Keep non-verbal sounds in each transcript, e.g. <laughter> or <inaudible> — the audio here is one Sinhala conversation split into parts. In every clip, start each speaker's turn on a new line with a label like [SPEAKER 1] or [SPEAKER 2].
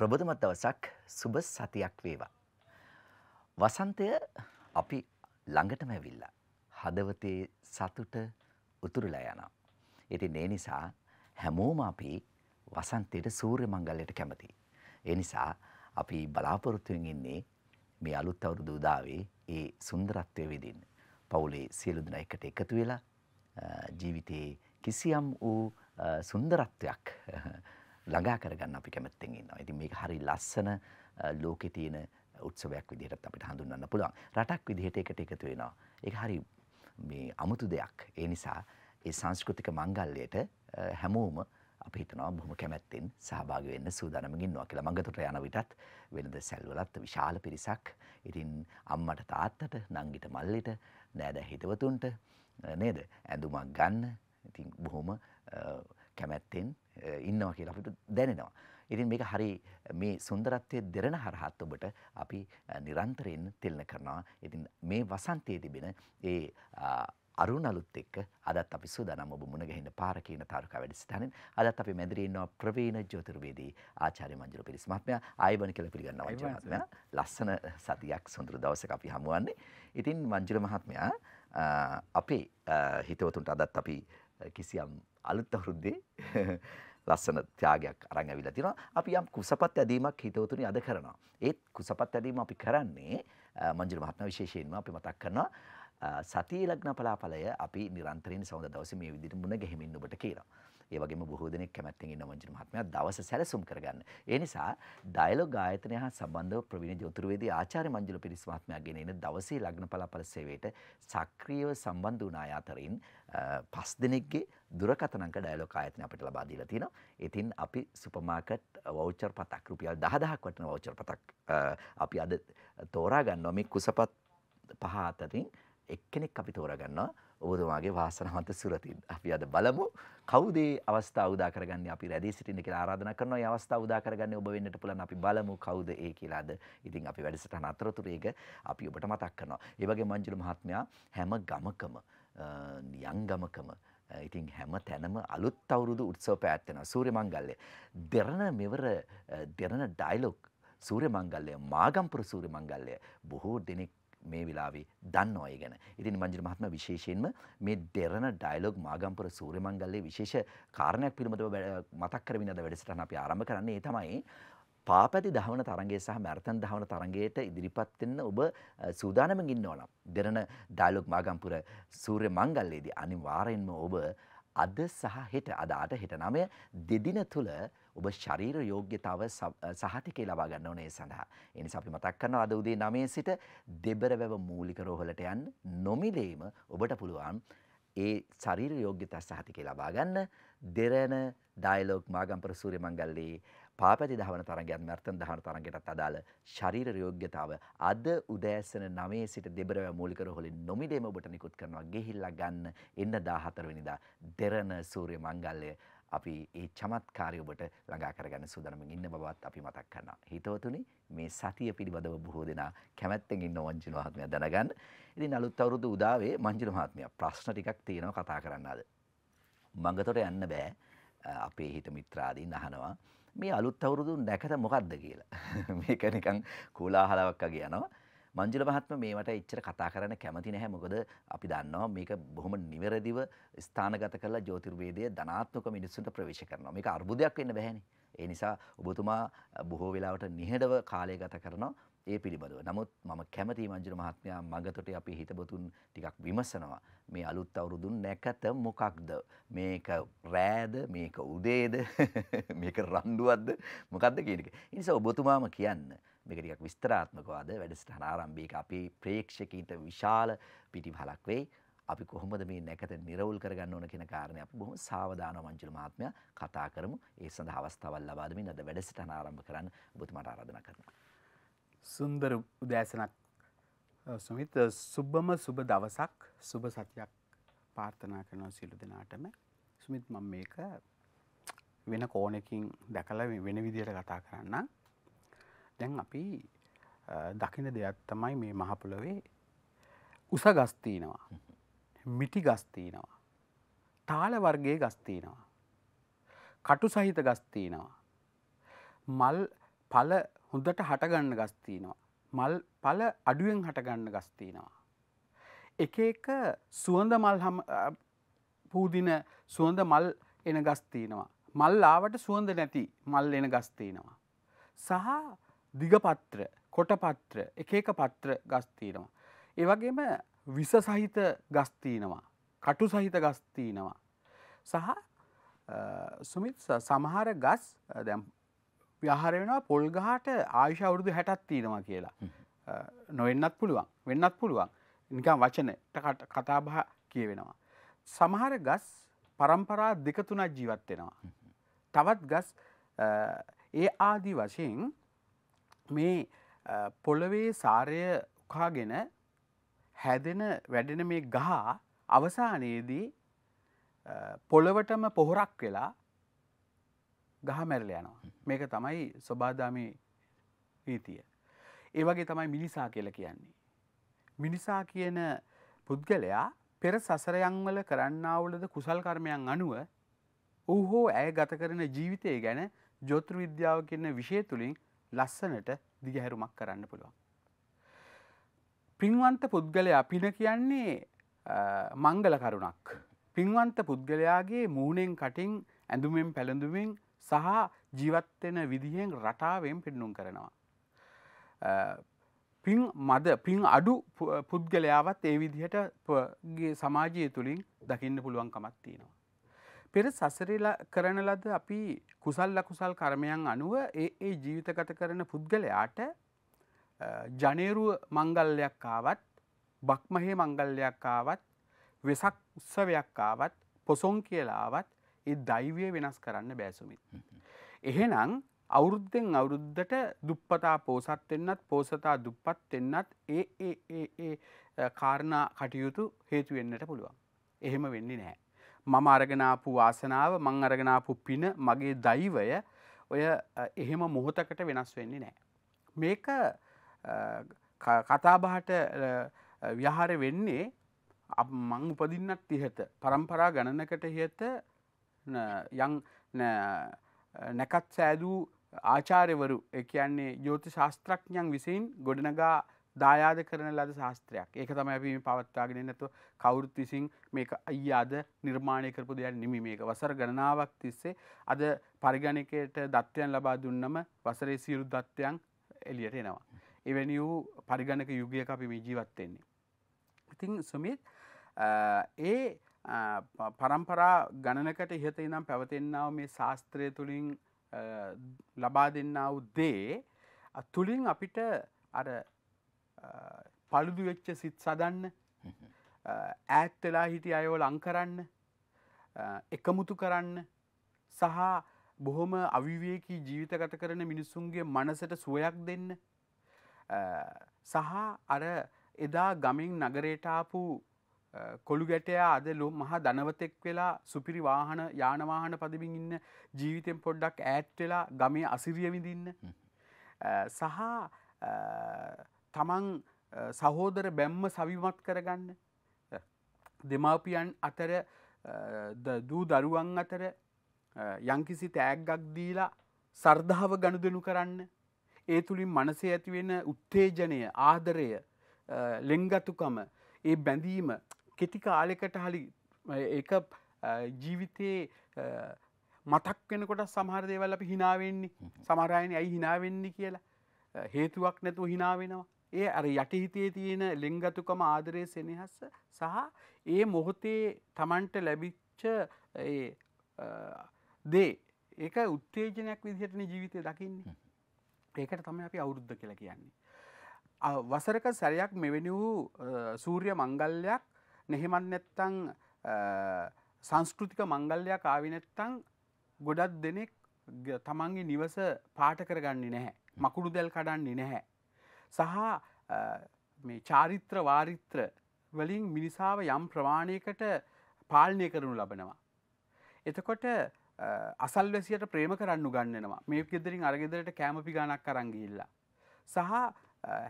[SPEAKER 1] ප්‍රබුදමත් දවසක් සුබ සතියක් වේවා. වසන්තය අපි ළඟටම ඇවිල්ලා. හදවතේ සතුට උතුරලා යනවා. ඉතින් ඒ නිසා හැමෝම අපි වසන්තයට සූර්ය මංගල්‍යයට කැමතියි. ඒ නිසා අපි බලාපොරොත්තුවෙන් ඉන්නේ මේ අලුත් අවුරුදු උදාවේ ඒ සුන්දරත්වය විඳින්න. පවුලේ සියලු දෙනා එකට එකතු වෙලා ජීවිතයේ කිසියම් වූ සුන්දරත්වයක් ළඟා කරගන්න අපි කැමැත්තෙන් ඉන්නවා. ඉතින් මේක හරි ලස්සන ලෝකේ තියෙන උත්සවයක් විදිහට අපිට හඳුන්වන්න පුළුවන්. රටක් විදිහට එකට එකතු වෙනවා. ඒක හරි මේ අමුතු දෙයක්. ඒ නිසා ඒ සංස්කෘතික මංගල්‍යයට හැමෝම අපි හිතනවා බොහොම කැමැත්තෙන් සහභාගී වෙන්න සූදානම්ින් ඉන්නවා කියලා. මඟතොට යන විටත් වෙනද සැල්වලත් විශාල පිරිසක්. ඉතින් අම්මට තාත්තට, නංගිට මල්ලිට, නෑදෑ හිතවතුන්ට නේද? ඇඳුමක් ගන්න. ඉතින් බොහොම කැමැත්තෙන් ඉන්නවා කියලා අපිට දැනෙනවා. ඉතින් මේක හරි මේ සුන්දරත්වයේ දෙරණ හරහත් ඔබට අපි නිරන්තරයෙන් තිල්න කරනවා. ඉතින් මේ වසන්තයේ තිබෙන ඒ අරුණ අලුත් එක්ක අදත් අපි සූදානම් ඔබ මුණ ගැහෙන්න පාර කියන තාරුකා වැඩසටහනෙන් අදත් අපි මැදිරියේ ඉන්නවා ප්‍රවීණ ජ්‍යොතිර්වේදී ආචාර්ය මංජුල පිරිස් මහත්මයා ආයවන කියලා පිළිගන්නවා මංජුල මහත්මයා ලස්සන සතියක් සුන්දර දවසක අපි හමුවන්නේ. ඉතින් මංජුල මහත්මයා අපේ හිතවතුන්ට අදත් අපි කිසියම් අලුත් අවුරුද්දේ <laughs> ලස්සන ත්‍යාගයක් අරන් ඇවිල්ලා තිනවා. අපි යම් කුසපත් ඇදීමක් හිතවතුනි අද කරනවා. ඒත් කුසපත් ඇදීම අපි කරන්නේ මංජුල මහත්මයා විශේෂයෙන්ම අපි මතක් කරනවා සතිය ලග්න පලාඵලය අපි නිරන්තරයෙන් සවඳ දවසේ මේ විදිහට මුණ ගැහිමින් ඔබට කියනවා. ඒ වගේම බොහෝ දෙනෙක් කැමැත්තෙන් ඉන්න මංජුල මහත්මයා දවස සැලසුම් කරගන්න. ඒ නිසා ඩයලොග් ආයතනය හා සම්බන්ධව ප්‍රවීණ ජ්‍යොතිර්වේදී ආචාර්ය මංජුල පිරිස් මහත්මයා ගෙන එන දවසේ ලග්න පලාඵල සේවයට සක්‍රියව සම්බන්ධ වුණ අය අතරින් පස් දෙනෙක්ගේ දුරකථන අංක ඩයලොග් ආයතනය අපිට ලබා දීලා තියෙනවා. ඉතින් අපි සුපර් මාකට් වවුචර් පතක් රුපියල් 10000ක් වටින වවුචර් පතක් අපි අද තෝරා ගන්නවා මේ කුසපත් පහ අතරින් එක්කෙනෙක් අපි තෝරගන්නවා ඔබතුමාගේ වාසනාවන්ත සුරතින්. අපි අද බලමු කවුද අවස්ථාව උදා කරගන්නේ අපි රැඳී සිටින්න කියලා ආරාධනා කරනවා. මේ අවස්ථාව උදා කරගන්නේ ඔබ වෙන්නට පුළුවන්. අපි බලමු කවුද ඒ කියලාද. ඉතින් අපි වැඩසටහන අතරතුර ඒක අපි ඔබට මතක් කරනවා. ඒ වගේ මංජුල මහත්මයා හැම ගමකම නියං ගමකම ඉතින් හැම තැනම අලුත් අවුරුදු උත්සව පැවැත්වෙනවා. සූර්ය මංගල්‍ය. දෙරණ මෙවර දෙරණ ඩයලොග් සූර්ය මංගල්‍ය මාගම්පුර සූර්ය මංගල්‍ය බොහෝ දෙනෙක් මේ වෙලාවේ දන්නවා ඒ ගැන. ඉතින් මංජිර මහත්මයා විශේෂයෙන්ම මේ දෙරණ ඩයලොග් මාගම්පුර සූර්යමංගල්‍යයේ විශේෂ කාරණයක් පිළිබඳව මතක් කරමින් අද වැඩසටහන අපි ආරම්භ කරන්නේ ඒ තමයි පාපැති දහවන තරගය සහ මැරතන් දහවන තරගයට ඉදිරිපත් වෙන්න ඔබ සූදානමින් ඉන්නවා නම් දෙරණ ඩයලොග් මාගම්පුර සූර්ය මංගල්‍යයේදී අනිවාර්යෙන්ම ඔබ අද සහ හෙට අද අට හෙට නමය දෙදින තුල ඔබ ශරීර යෝග්‍යතාව සහතිකේ ලබා ගන්න ඕනේ ඒ සඳහා. ඒ නිසා අපි මතක් කරනවා අද උදේ 9 සිට දෙබරවැව මූලික රෝහලට යන්න නොමිලේම ඔබට පුළුවන් ඒ ශරීර යෝග්‍යතා සහතිකේ ලබා ගන්න. දෙරණ ඩයලොග් මාගම්පර සූර්ය මංගල්‍යයේ පාපැති දහවන තරගයත් මර්තන් දහවන තරගයටත් අදාළ ශරීර යෝග්‍යතාව අද උදෑසන 9 සිට දෙබරව මූලික රෝහලින් නොමිලේම ඔබට නිකුත් කරනවා. ගෙහිල්ලා ගන්න. එන්න 14 වෙනිදා. දෙරණ සූර්ය මංගල්‍ය අපි ඒ චමත්කාරය ඔබට ළඟා කරගන්න සූදානම්ින් ඉන්න බවත් අපි මතක් කරනවා. හිතවතුනි මේ සතිය පිළිබඳව බොහෝ දෙනා කැමැත්තෙන් ඉන්න මංජුල මහත්මයා දැනගන්න. ඉතින් අලුත් අවුරුදු උදාවේ මංජුල මහත්මයා ප්‍රශ්න ටිකක් තියෙනවා කතා කරන්න අද. මඟතොට යන්න බෑ අපේ හිත මිත්‍රාදීන් අහනවා. මේ අලුත් අවුරුදු නැකත මොකක්ද කියලා. <laughs> මේක නිකන් කෝලාහලයක් වගේ යනවා. මංජුල මහත්ම මේවට එච්චර කතා කරන්න කැමති නැහැ මොකද අපි දන්නවා මේක බොහොම නිවැරදිව ස්ථානගත කරලා ජ්‍යොතිර්වේදය ධනාත්මක මිනිස්සුන්ට ප්‍රවේශ කරනවා. මේක අර්බුදයක් වෙන්න බෑනේ. ඒ නිසා ඔබතුමා බොහෝ වෙලාවට නිහඬව කාලය ගත කරනවා ඒ පිළිබඳව. නමුත් මම කැමති මංජුල මහත්මයා මගතොට අපි හිතබතුන් ටිකක් විමසනවා. මේ අලුත් අවුරුදුන් නැකත මොකක්ද? මේක රෑද, මේක උදේද, <laughs> මේක රණ්ඩුවක්ද මොකක්ද කියන එක. ඒ නිසා ඔබතුමාම කියන්න මේක ටිකක් විස්තරාත්මකව අද වැඩසටහන ආරම්භයක අපේ ප්‍රේක්ෂකීන්ට විශාල පිටිපහලක් වෙයි. අපි කොහොමද මේ නැකත නිරවුල් කරගන්න ඕන කියන කාරණේ අපි බොහොම සාවධානව මංජුල මහත්මයා කතා කරමු. ඒ සඳහා අවස්ථාවක් ලබා දෙමින් අද වැඩසටහන ආරම්භ කරන්න ඔබතුමාට ආරාධනා කරනවා.
[SPEAKER 2] සුන්දර උදෑසනක් සුමිත් සුබ්බම සුබ දවසක් සුබ සතියක් පාර්ථනා කරනවා සියලු දෙනාටම සුමිත් මම මේක වෙන කෝණකින් දැකලා වෙන විදියට කතා කරන්න දැන් අපි දකින දෙයක් තමයි මේ මහ පොළොවේ උස ගස් තියෙනවා මිටි ගස් තියෙනවා තාල වර්ගයේ ගස් තියෙනවා කටු සහිත ගස් තියෙනවා මල් පල හොඳට හටගන්න ගස්තිනවා. මල් පල අඩුවෙන් හටගන්න ගස්තිනවා. එක එක සුවඳ මල් හම පූදින සුවඳ මල් එන ගස්තිනවා. මල් ආවට සුවඳ නැති මල් එන ගස්තිනවා. සහ දිගපත්‍ර කොටපත්‍ර එක එක පත්‍ර ගස්තිනවා. ඒවගේම විස සහිත ගස්තිනවා. කටු සහිත ගස්තිනවා. සහ සුමිත් සමහර ගස් දැම් ව්‍යහර වෙනවා පොල්ගහට ආයුෂ අවුරුදු හැටත් තියෙනවා කියලා. නොවෙන්නත් පුළුවන් වෙන්නත් පුළුවන් නිකම් වචනට කතාබහ කියවෙනවා. සමහර ගස් පරම්පරා දෙක තුනක් ජීවත් වෙනවා. තවත් ගස් ඒ ආදී වශයෙන් මේ පොළවේ සාරය උකාගෙන හැදෙන වැඩෙන මේ ගහ අවසානයේදී පොළවටම පොහොරක් වෙලා ගහ මැරල යනවා. මේක තමයි ස්වබාධාමී නීතිය. ඒ වගේ තමයි මිනිසා කියල කියන්නේ. මිනිසා කියන පුද්ගලයා පෙර සසරයංවල කරන්නාවලද කුසල් කර්මයන් අනුව ඔහු හෝ ඇය ගත කරන ජීවිතය ගැන ජෝතෘ විද්‍යාව කියන විෂය තුළින් ලස්සනට දිගහැරුමක් කරන්න පුළුවන්. පින්වන්ත පුද්ගලයා පින කියන්නේ මංගල කරුණක්. පින්වන්ත පුද්ගලයාගේ මූුණෙන් කටින් ඇඳුමෙන් පැළඳුමින් සහ ජීවත්වෙන විදිහෙන් රටාවෙන් පෙන්නුම් කරනවා. පින් මද පින් අඩු පුද්ගලයාවත් ඒ විදිහට සමාජය තුළින් දකින්න පුළුවන්කමත් තියෙනවා. පෙර සසරලා කරන ලද අපි කුසල් ලකුසල් කර්මයන් අනුව ඒ ඒ ජීවිතගත කරන පුද්ගලයාට ජනේරුව මංගල්ලයක් ආවත් බක්මහේ මංගල්ලයක් ආවත් වෙසක් උත්සවයක් ආවත් පොසොන් කියලාවත් ඒ දෛවය වෙනස් කරන්න බෑසුමිත්. එහෙනම් අවුරුද්ධෙන් අවුරුද්ධට දුප්පතා පෝසත් එන්නත් පෝසතා දුප්පත් එන්නත් ඒ ඒ කාරණා කටයුතු හේතු වෙන්නට පුළුවන්. එහෙම වෙන්නේ නැහැ. මම අරගෙනාපු වාසනාව මං අරගෙනාපු පින මගේ දෛවය ඔය එහෙම මොහොතකට වෙනස් වෙන්නේ නෑ. මේක කතාබහට ව්‍යහාර වෙන්නේ මං උපදින්නත් තිහත පරම්පරා ගණනකට හත යං නැකත් සෑදූ ආචාර්යවරු එකන්නේ ජෝති ශාස්ත්‍රඥන් විසින් ගොඩනගා දායාද කරන ලද ශාස්ත්‍රයක් ඒක තම අපි පවත්වාගෙන නැතු කවුරුත් විසින් මේක අයියාද නිර්මාණය කරපු දෙයක් නිමි මේක වසර ගණනාවක් තිස්සේ අද පරිගණකයට දත්වයන් ලබා දුන්නම වසරේ සියලු දත්වයන් එලියට එනවා. එවැනි වූ පරිගණක යුගයක අපි මේ ජීවත්වෙන්නේ. ඉතින් සුමිත් ඒ පරම්පරා ගණනකට ඉහත ඉනම් පැවතෙන්නාව මේ ශාස්ත්‍රය තුළින් ලබා දෙන්නාව දේ තුළින් අපිට අර පළුදු වෙච්ච සිත් සදන්න ඈත්වෙලා හිටි අයෝ ලංකරන්න එකමුතු කරන්න සහ බොහොම අවිවේකී ජීවිතගත කරන මිනිස්සුන්ගේ මනසට සුවයක් දෙන්න සහ අර එදා ගමින් නගරේටාපු කොළු ගැටයා අද ලො මහා දනවතෙක් වෙලා සුපිරි වාහන යානවාහන පදමින් ඉන්න ජීවිතෙන් පොඩ්ඩක් ඈට් වෙලා ගමේ අසිරිය විඳින්න සහ තමන් සහෝදර බැම්ම සවිමත් කරගන්න. දෙමවපියන් අතර දූ දරුවන් අතර යංකිසි තෑග්ගක් දීලා සර්ධාව ගණුදනු කරන්න. ඒ තුළින් මනසේ ඇතිවෙන උත්තේජනය ආදරය ලෙංගතුකම ඒ බැඳීම කෙටි කාලෙකට හලි ඒ ජීවිතයේ මතක් වෙනකොට සමහර දේවල් අපි හිනාවෙන්නේ. සමරයන ඇයි හිනාවෙන්නේ කියලා. හේතුවක් නැතුව හිනාවෙනවා ඒ අර යටහිතේ තියෙන ලෙංගතුකම ආදරය සෙනෙහස්ස සහ ඒ මොහොතේ තමන්ට ලැබිච්ච දේ ඒක උත්තේජනයක් විදිහටන ජීවිතය දකින්නේ ඒකට තම අපි අවුරුද්ධ කියලා කියන්නේ. වසරක සැරයක් මෙවැනි වූ සූරිය මංගල්ලයක් නෙහෙමන් නැත්තං සංස්කෘතික මංගල්ලයක් ආවිනැත්තං ගොඩත් දෙනෙක් තමන්ගේ නිවස පාට කරගන්නේ නැහැ. මකුණු දැල් කඩන්නේ නැහැ. සහ මේ චාරිත්‍ර වාරිත්‍ර වලින් මිනිසාව යම් ප්‍රමාණයකට පාලනය කරනු ලබනවා. එතකොට අසල්වැසියට ප්‍රේම කරන්න ගන්නවා මේ ගෙදරින් අරගෙදරට කෑමපි ගණක් කරංගිල්ලා. සහ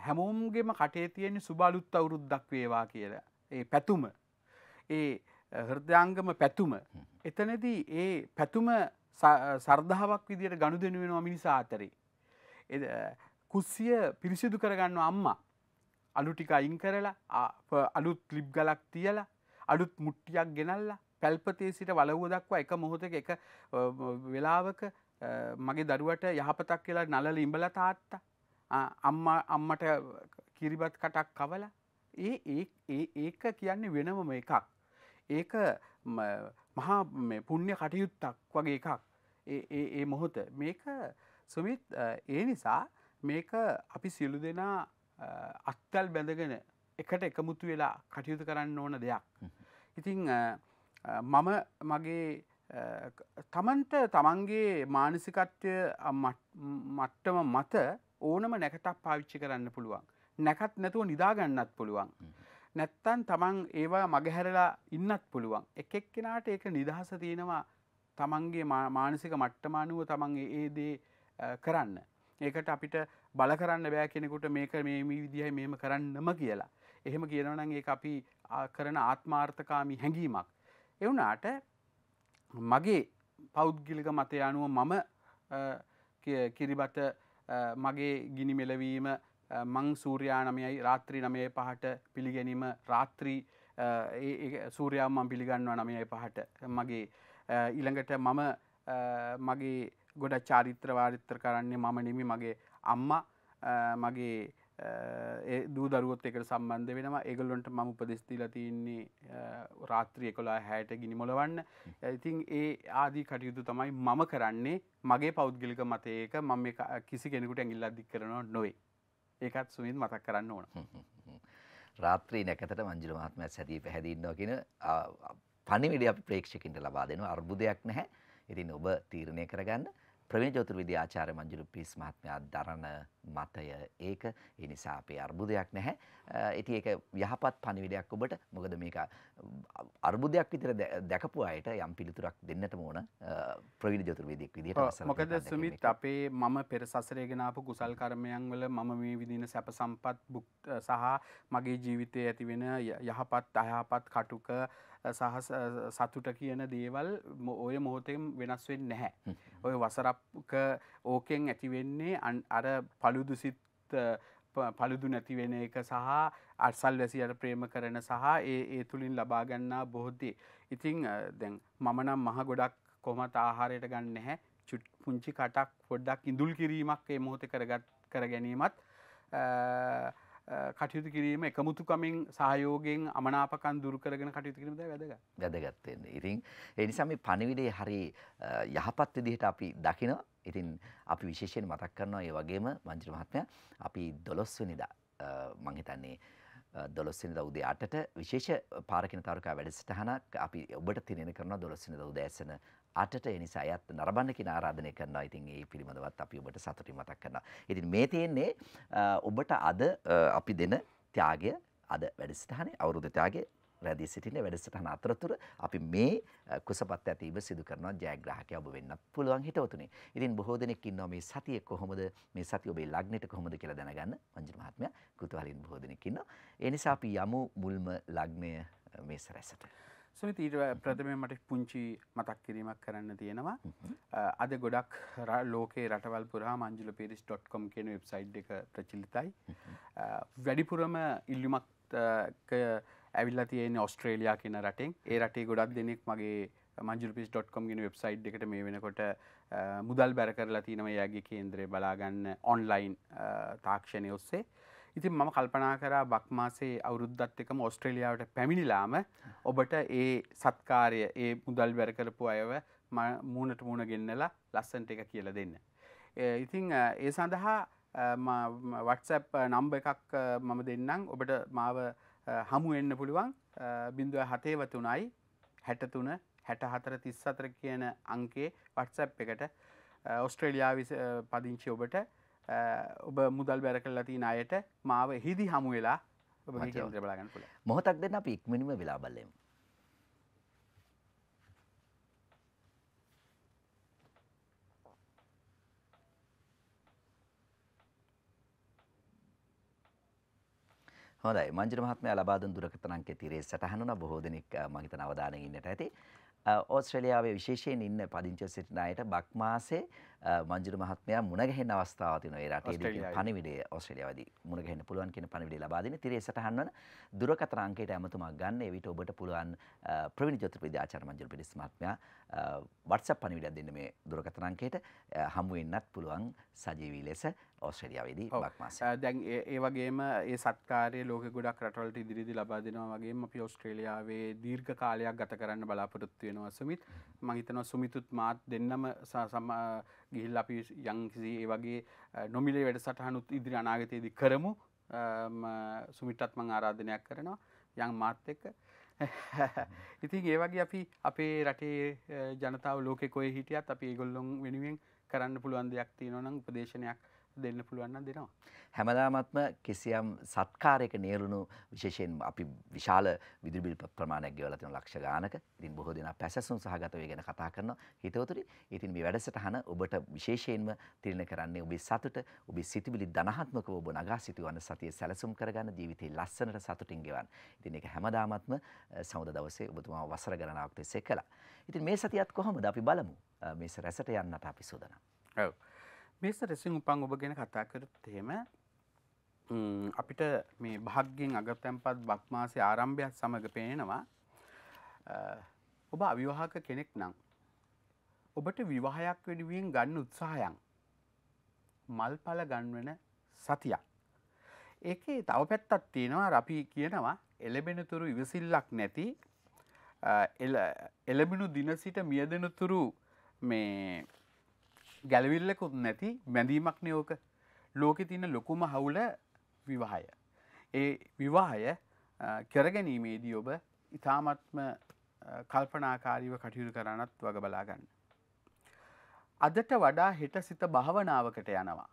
[SPEAKER 2] හැමෝම්ගේම කටේ තියෙන්නේ සුබලුත් අවුරුද්දක් වේවා කියලා. ඒ පැතුම ඒ හෘදයාංගම පැතුම එතනදී ඒ පැතුම සර්ධාවක් විදියට ගණු දෙනුවෙනවා මිනිසා අතරේ. එද- කුස්සිය පිරිසිදු කරගන්න අම්මා. අලු ටික අයින් කරලා ආ- ප- අලුත් ලිප් ගලක් තියලා අලුත් මුට්ටියක් ගෙනල්ලා පැල්පතේ සිට වලව්ව දක්වා එක මොහොතක එක අ, වෙලාවක අ, මගේ දරුවට යහපතක් කියලා නලල ඉඹල තාත්තා ආ, අම්මා අම්මට කිරිබත් කටක් කවල. ඒ ඒ- ඒ ඒක කියන්නේ වෙනමම එකක්. ඒක ම- මහා මේ පුුණ්‍ය කටයුත්තක් වගේ එකක්. ඒ- ඒ ඒ මොහොත. මේක සුමිත් අ, ඒ නිසා මේක අපි සියලු දෙනා අ, අත්තල් බැඳගෙන එකට එකමුතු වෙලා කටයුතු කරන්න ඕන දෙයක්. ඉතිං අ, අ, මම මගේ අ, ක- තමන්ට තමන්ගේ මානසිකත්වය අ, මට්- මට්ටම මත ඕනම නැකතක් පාවිච්චි කරන්න පුළුවන්. නැකත් නැතුව නිදාගන්නත් පුළුවන්. නැත්තන් තමන් ඒවා මගහැරලා ඉන්නත් පුළුවන්. එකෙක් කෙනාට ඒක නිදහස තියෙනවා තමන්ගේ මා- මානසික මට්ටමානුව තමන් ඒ- ඒ දේ අ, කරන්න. ඒකට අපිට බල කරන්න බෑ කෙනෙකුට මේක මේ විදිහයි මෙහෙම කරන්නම කියලා. එහෙම කියනවනම් ඒ අපි ආ, කරන ආත්මාර්ථකාමී හැඟීමක්. එවුනාට මගේ පෞද්ගිලික මතය අනුව මම අ, ki- කිරිබත අ, මගේ ගිනි මෙලවීම අ, මං සූරයා නමයයි රාත්‍රී නමය පහට පිළිගැනීම රාත්‍රී අ, ඒ- ඒ සූරයාම් මං පිළිගන්නවා නමයයි පහට මගේ අ, ඊළඟට මම අ, මගේ ගොඩ චාරිත්‍ර වාරිත්‍ර කරන්නේ මම නෙමි මගේ අම්මා අ, මගේ අ, ඒ දූ දරුවොත් එකට සම්බන්ධ වෙනවා. ඒගොල්ලොන්ට මම උපදෙස්තිල තියන්නේ රාත්‍රිය කොලා හැට ගිනි මොලවන්න ඉතින් ඒ ආදී කටයුතු තමයි මම කරන්නේ. මගේ පෞද්ගලික මතයක මම මේ ක- කිසි කෙනෙකුට ඇඟිල්ලක් දික් කරනවා නොවේ. ඒකත් සුමිත් මතක් කරන්න ඕන.
[SPEAKER 1] රාත්‍රී නැකතට මංජුල මහත්මය සැදී පැහැදින්නවා කියන පනිවිඩ අප ප්‍රේක්ෂකින්ට ලබා දෙන අර්බුදයක් නැහැ. ඉතින් ඔබ තීරණය කරගන්න. ප්‍රවේණ ජෝතුර විද්‍ය ආචාර්ය මංජුල පිස් මහත්මයා දරන මතය ඒක. ඒ නිසා අපේ අර්බුදයක් නැහැ. ඉති ඒක යහපත් පනිවිඩයක් ඔබට. මොකද මේක අර්බුදයක් විතර දැකපු අයට යම් පිළිතුරක් දෙන්නට ඕන ප්‍රවිධ ජෝතුර විදික් විදිට
[SPEAKER 2] මොකද සුමිත් අපේ මම පෙර සසරේගෙනාපු කුසල් කරමයන් වල මම මේ විදින සැප සම්පත් සහ මගේ ජීවිතය ඇතිවෙන ය- යහපත් අයහපත් කටුක සහ සතුට කියන දේවල් ඔය මොහොතෙන් වෙනස් වෙන්න නැහැ. ඔය වසරක්ක ඕකෙන් ඇතිවෙන්නේ අන්- අර පළුදුසිත් පළුදු නැති වෙන එක සහ අර්සල් වැසියට ප්‍රේම කරන සහ ඒ ඒ තුළින් ලබාගන්නා බොහොද්දේ. ඉතිං අ, දැන් මමනම් මහ ගොඩක් කොමත් ආහාරයට ගන්න නැහැ පුංචි කටක් පොඩ්ඩක් ඉඳුල් කිරීමක් ඒ මොහොත කරගත් කර ගැනීමත් කටයුතු කිරීම එකමුතුකමින් සහයෝගෙන් අමනාපකන් දුරු කරගෙන කටයුතු කිරීමද වැදග
[SPEAKER 1] වැදගත්වෙන්න ඉතින් එනිසා මේ පණිවිඩේ හරි අ, යහපත් විදිහට අපි දකිනවා. ඉතින් අපි විශේෂයෙන් මතක් කරනවා ඒ වගේම මංජිර මහත්මයා අපි දොළොස්වනිදා මංහිතන්නේ දොළොස්සිනිද උදේ අටට විශේෂ පාරකින තරුකා වැඩසටහනක් අපි ඔබට තිරෙන කරන දොළොස්සිනිද උදෑසන අටට එනිසා අයත් නරබන්න කින ආරාධනය කරනවා ඉතින් ඒ පිළිබඳවත් අපි ඔබට සතුටින් මතක් කරනවා. ඉතින් මේ තියෙන්නේ අ, ඔබට අද අ, අපි දෙන ත්‍යාගය අද වැඩසටහනේ අවුරුදු ත්‍යාගය රැදී සිටින වැඩසටහන අතරතුර අපි මේ අ, කුසපත් ඇතිව සිදු කරනවා ජයග්‍රාහකයා ඔබ වෙන්නත් පුළුවන් හිතවතුනි. ඉතින් බොහෝ දෙනෙක් ඉන්නවා මේ සතිය කොහොමද මේ සතිය ඔබේ ලග්නෙට කොහොමද කියලා දැනගන්න මංජිර මහත්මයා කුතුහලින් බොහෝ දෙනෙක් ඉන්නවා. ඒ නිසා අපි යමු මුල්ම ලග්නය අ, මේ සැරැසට.
[SPEAKER 2] සුමිත ඊට ප්‍රථමය මට පුංචි මතක් කිරීමක් කරන්න තියෙනවා. අද ගොඩක් ලෝකේ රටවල් පුරා මංජුල පිරිස් ඩොට්කොම් කියන වෙබ්සයිට් එක ප්‍රචිලිතයි. වැඩිපුරම ඉල්ලුමක් ඇවිල්ලා තියෙන ඔස්ට්‍රේලයා කියන රටෙන්. ඒ රටේ ගොඩක් දෙනෙක් මගේ මංජුල්පිස්.com ගෙන වෙබ්සයිට් එකට මේ වෙනකොට මුදල් බැර කරලා තිනව යාගේ කේන්ද්‍රය බලාගන්න ඔන්ලයින් තාක්ෂණය ඔස්සේ ඉතින් මම කල්පනා කරා බක්මාසේ අවුරුද්දත් එකම ඔස්ට්‍රේලියාවට පැමිණිලාම ඔබට ඒ සත්කාරය ඒ මුදල් බැර කරපු අයව ම- මූුණට මුණ ගෙන්නලා ලස්සන්ට එක කියල දෙන්න. ඒ ඉතිං අ, ඒ සඳහා වටසප් නම්බ එකක් අ, මම දෙන්නම් ඔබට මාව අ, හමු එන්න පුළුවන් බිඳුව හතේවතුනයි හැටතුන හැට හතර තිස් අතර කියන අංකේ වටසප් එකට ඔස්ට්‍රේලියා විස අ, පදිංචි ඔබට අ, ඔබ මුදල් බැර කරලා තින අයට මාව හිදි හමු වෙලා ඔබ
[SPEAKER 1] මචෝ.
[SPEAKER 2] කේන්ද්‍ර බලාගන්න පුළ
[SPEAKER 1] මොහොතක් දෙන්න අපි ඉක්මනින්ම වෙලා බලමු. හොඳයි මංජිර මහත්මයා ලබා දුන් දුරකථන අංකයේ තිරේ සටහන වුණා බොහෝ දෙනෙක් මම හිතන අවධානයෙන් ඉන්නට ඇති. ඕස්ට්‍රලියාවේ විශේෂයෙන් ඉන්න පදිංච සිටින අයට බක් මාසේ මංජුරු මහත්මයා මුණගැහෙන අවස්ථාව තියෙනවා. ඒ රටේදී
[SPEAKER 2] ඕස්ට්‍රේලියාවේ.
[SPEAKER 1] පණිවිඩය ඕස්ට්‍රේලියාවේදී මුණගැහෙන්න පුළුවන් කියන පණිවිඩය ලබා දෙන තිරේ සටහන් වන දුරකථන අංකයට ඇමතුමක් ගන්න. ඒ විට ඔබට පුළුවන් ප්‍රවීණ ජ්‍යොතිර්විද්‍ය ආචාර්ය මංජුරු පිරිස් මහත්මයා WhatsApp පණිවිඩයක් දෙන්න මේ දුරකථන අංකයට හමු වෙන්නත් පුළුවන් සජීවී ලෙස ඕස්ට්‍රේලියාවේදී
[SPEAKER 2] ඔව්.
[SPEAKER 1] බක් මාසේ.
[SPEAKER 2] දැන් ඒ වගේම ඒ සත්කාරය ලෝක ගොඩක් රටවලට ඉදිරිදි ලබා දෙනවා වගේම අපි ඔස්ට්‍රේලියාවේ දීර්ඝ කාලයක් ගත කරන්න බලාපොරොත්තු වෙනවා සුමිත් මං හිතනවා සුමිතුත් මාත් දෙන්නම ගිහිල් අපි යංකිසි ඒ වගේ නොමිලේ වැඩසටහනුත් ඉදිරි අනාගතයේදී කරමු. සුමිටත් මං ආරාධනයක් කරනවා යං මාත් එක්ක. ඉතින් ඒ වගේ අපි අපේ රටේ ජනතාව ලෝකෙ කොය හිටියත් අපි ඒගොල්ලොන් වෙනුවෙන් කරන්න පුළුවන් දෙයක් තියෙනවා නම් උපදේශනයක් දෙන්න පුළුවන් නම් දෙනවා
[SPEAKER 1] හැමදාමත්ම කිසියම් සත්කාරයක නේරුණු විශේෂයෙන් අපි විශාල විදුලිබිල් ප්‍ර- ප්‍රමාණයක් ගෙවලා තියෙන ලක්ෂ ගානක. ඉතින් බොහෝ දෙනා පැසසුම් සහගතව ගැන කතා කරනවා හිතවතුනි. ඉතින් මේ වැඩසටහන ඔබට විශේෂයෙන්ම තිරණ කරන්නේ ඔබේ සතුට, ඔබේ සිතුවිලි ධනාත්මකව ඔබ නගා සිටවන්න සතිය සැලසුම් කරගන්න ජීවිතේ ලස්සනට සතුටින් ගෙවන්න. ඉතින් ඒක හැමදාමත්ම සමුද දවසේ ඔබතුමා වසර ගණනාවක් තිස්සේ කළා. ඉතින් මේ සතියත් කොහොමද අපි බලමු. මේස රැසට යන්නට අපි සූදානම්.
[SPEAKER 2] ඔව්. මේස රෙසින් උපන් ඔබ ගැන කතා කරත් එහෙම ම්, අපිට මේ භාග්‍යෙන් අගතැන්පත් බක්මාසේ ආරම්භයක් සමඟ පේනවා. අ, ඔබ අවිවාහක කෙනෙක් නම් ඔබට විවාහයක් වෙනුවෙන් ගන්න උත්සාහයන් මල්පල ගන්වන සතියක්. ඒකේ තව පැත්තත් තියෙනවා. අර අපි කියනවා එලබෙනතුරු ඉවසිල්ලක් නැති අ, එල- එළබෙනු දින සිට මියදෙනතුරු මේ ගැලවිල්ලකුත් නැති බැඳීමක් නයෝක ලෝකෙ තියන්න ලොකුම හවුල විවාහය. ඒ විවාහය අ, කරගැනීමේදී ඔබ ඉතාමත්ම අ, කල්පනාකාරීව කටයුතු කරන්නත් වග බලාගන්න. අදට වඩා හෙට සිත භාවනාවකට යනවා.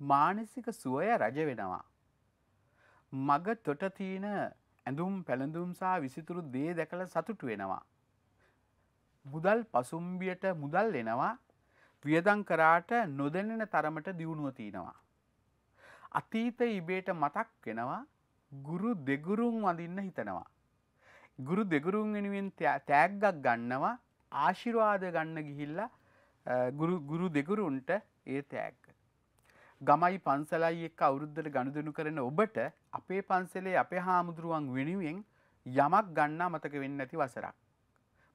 [SPEAKER 2] මානසික සුවය රජ වෙනවා. මග තොට තියෙන ඇඳුම් පැළඳුම් සහ විසිතුරු දේ දැකළ සතුටු වෙනවා. මුදල් පසුම්බියට මුදල් එනවා වියදං කරාට නොදැනෙන තරමට දියුණුව තියෙනවා. අතීත ඉබේට මතක් වෙනවා ගුරු දෙගුරුන් වඳින්න හිතනවා. ගුරු දෙගුරුන් වෙනුවෙන් තෑ- තෑග්ගක් ගන්නවා ආශිරවාද ගන්න ගිහිල්ල ගුරු දෙගුරුන්ට ඒ තෑග්ග. ගමයි පන්සලයි එක්ක අවුරුද්ධට ගණුදනු කරන ඔබට අපේ පන්සලේ අපේ හාමුදුරුවන් වෙනුවෙන් යමක් ගන්නා මතක වෙන්න ඇති වසරක්.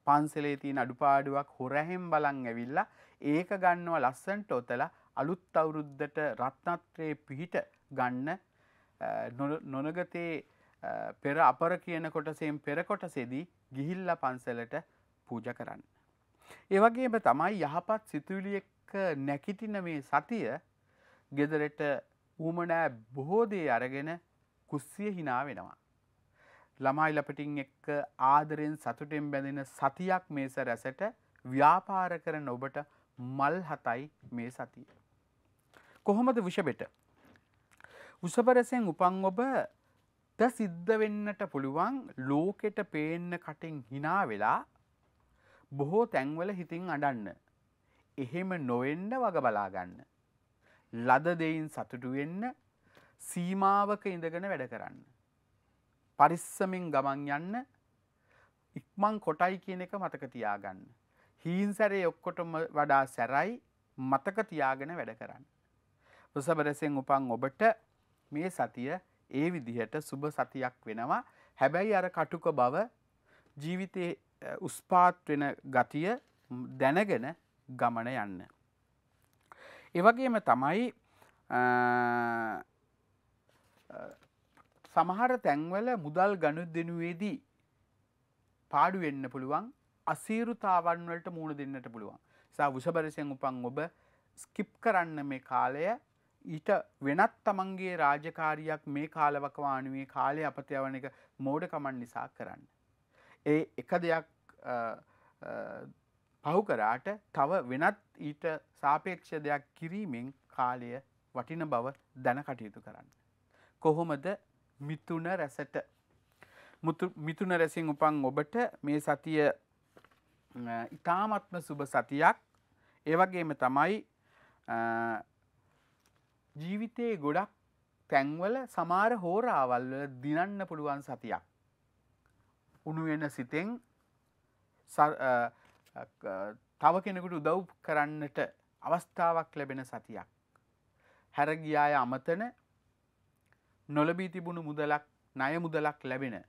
[SPEAKER 2] පන්සලේ තියෙන අඩුපාඩුවක් හොරැහෙම් බලන් ඇවිල්ලා ඒක ගන්නවා ලස්සන්ට ඔතලා අලුත් අවුරුද්ධට රත්නත්‍රයේ පිහිට ගන්න අ, නො- නොනගතේ අ, පෙර අපර කියන කොටසෙන් පෙරකොටසෙදී ගිහිල්ල පන්සලට පූජ කරන්න. ඒවගේම තමයි යහපත් සිතුවිලි එක්ක නැකිටින මේ සතිය ගෙදරට ඌමනෑ බොහෝදේ අරගෙන කුස්සිය හිනා වෙනවා. ළමයි ලපටින් එක්ක ආදරෙන් සතුටෙන් බැඳෙන සතියක් මේස රැසට ව්‍යාපාර කරන ඔබට මල් හතයි මේ සතිය. කොහොමද විෂබෙට. උසපරසෙන් උපන් ඔබ ද සිද්ධ වෙන්නට පුළුවන් ලෝකෙට පේන්න කටින් හිනා වෙලා බොහෝ තැන්වල හිතින් අඩන්න. එහෙම නොවෙන්න වග බලාගන්න. ලද දෙයින් සතුටු වෙන්න සීමාවක ඉඳගෙන වැඩ කරන්න. පරිස්සමින් ගමන් යන්න ඉක්මං කොටයි කියන එක මතක තියාගන්න. හීන්සැරේ ඔක්කොටම වඩා සැරයි මතක තියාගෙන වැඩ කරන්න. උසබරසෙන් උපන් ඔබට මේ සතිය ඒ විදිහට සුබ සතියක් වෙනවා හැබැයි අර කටුක බව ජීවිතය උස්පාත් වෙන ගතිය දැනගෙන ගමන යන්න. ඒවගේම තමයි අ, අ, සමහර තැන්වල මුදල් ගණු දෙනුවේදී පාඩු වෙන්න පුළුවන් අසීරුතාවන් වලට මුණ දෙන්නට පුළුවන් සා වුෂබරසයෙන් උපන් ඔබ ස්කිප් කරන්න මේ කාලය ඊට වෙනත් තමන්ගේ රාජකාරියක් මේ කාලවකවානුවේ කාලය අපතයවන එක මෝඩකමන් නිසා කරන්න. ඒ එක දෙයක් අ, අ, පහු කරාට තව වෙනත් ඊට සාපේක්ෂ දෙයක් කිරීමෙන් කාලය වටින බව දැන කටයුතු කරන්න. කොහොමද මිතුන රැසට මුතු- මිතුන රැසින් උපන් ඔබට මේ සතිය අ, ඉතාමත්ම සුබ සතියක් ඒවගේම තමයි අ, ජීවිතයේ ගොඩක් තැන්වල සමාර හෝරාවල්ල දිනන්න පුළුවන් සතියක්. උණුවෙන සිතෙන් සර්- අ, අ, ක- තව කෙනෙකුට උදව් කරන්නට අවස්ථාවක් ලැබෙන සතියක්. හැරගියාය අමතන නොලබී තිබුණු මුදලක් ණය මුදලක් ලැබෙන.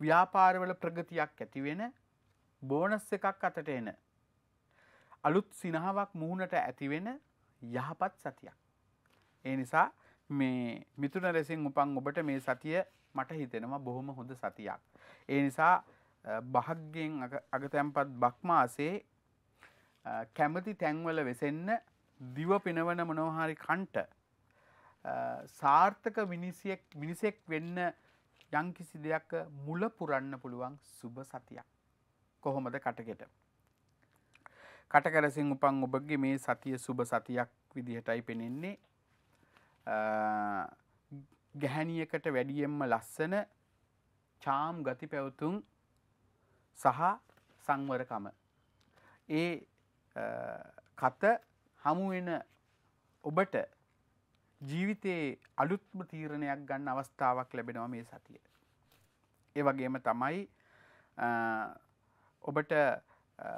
[SPEAKER 2] ව්‍යාපාරවල ප්‍රගතියක් ඇතිවෙන බෝනස් එකක් අතට එන. අලුත් සිනහාවක් මුහුණට ඇතිවෙන යහපත් සතියක්. ඒ නිසා මේ මිතුන ලෙසින් උපන් ඔබට මේ සතිය මට හිතෙනවා බොහොම හොඳ සතියක්. ඒ නිසා අ, භාග්‍යයෙන් අග- අගතැන්පත් බක්මාසේ අ, කැමති තැන්වල වෙසෙන්න දිව පිනවන මොනවහරි කන්ට සාර්ථක මිනිසියෙක් මිනිසෙක් වෙන්න යංකිසි දෙයක් මුල පුරන්න පුළුවන් සුබ සතියක්. කොහොමද කටගෙට. කටකරසින් උපන් ඔබගේ මේ සතිය සුබ සතියක් විදිහටයි පෙනෙන්නේ. අ, ගැහැනියකට වැඩියෙන්ම ලස්සන චාම් ගති පැවතුම් සහ සංවරකම. ඒ අ, කත හමුවෙන ඔබට ජීවිතයේ අලුත්ම තීරණයක් ගන්න අවස්ථාවක් ලැබෙනවා මේ සතිය. ඒ වගේම තමයි අ, ඔබට අ,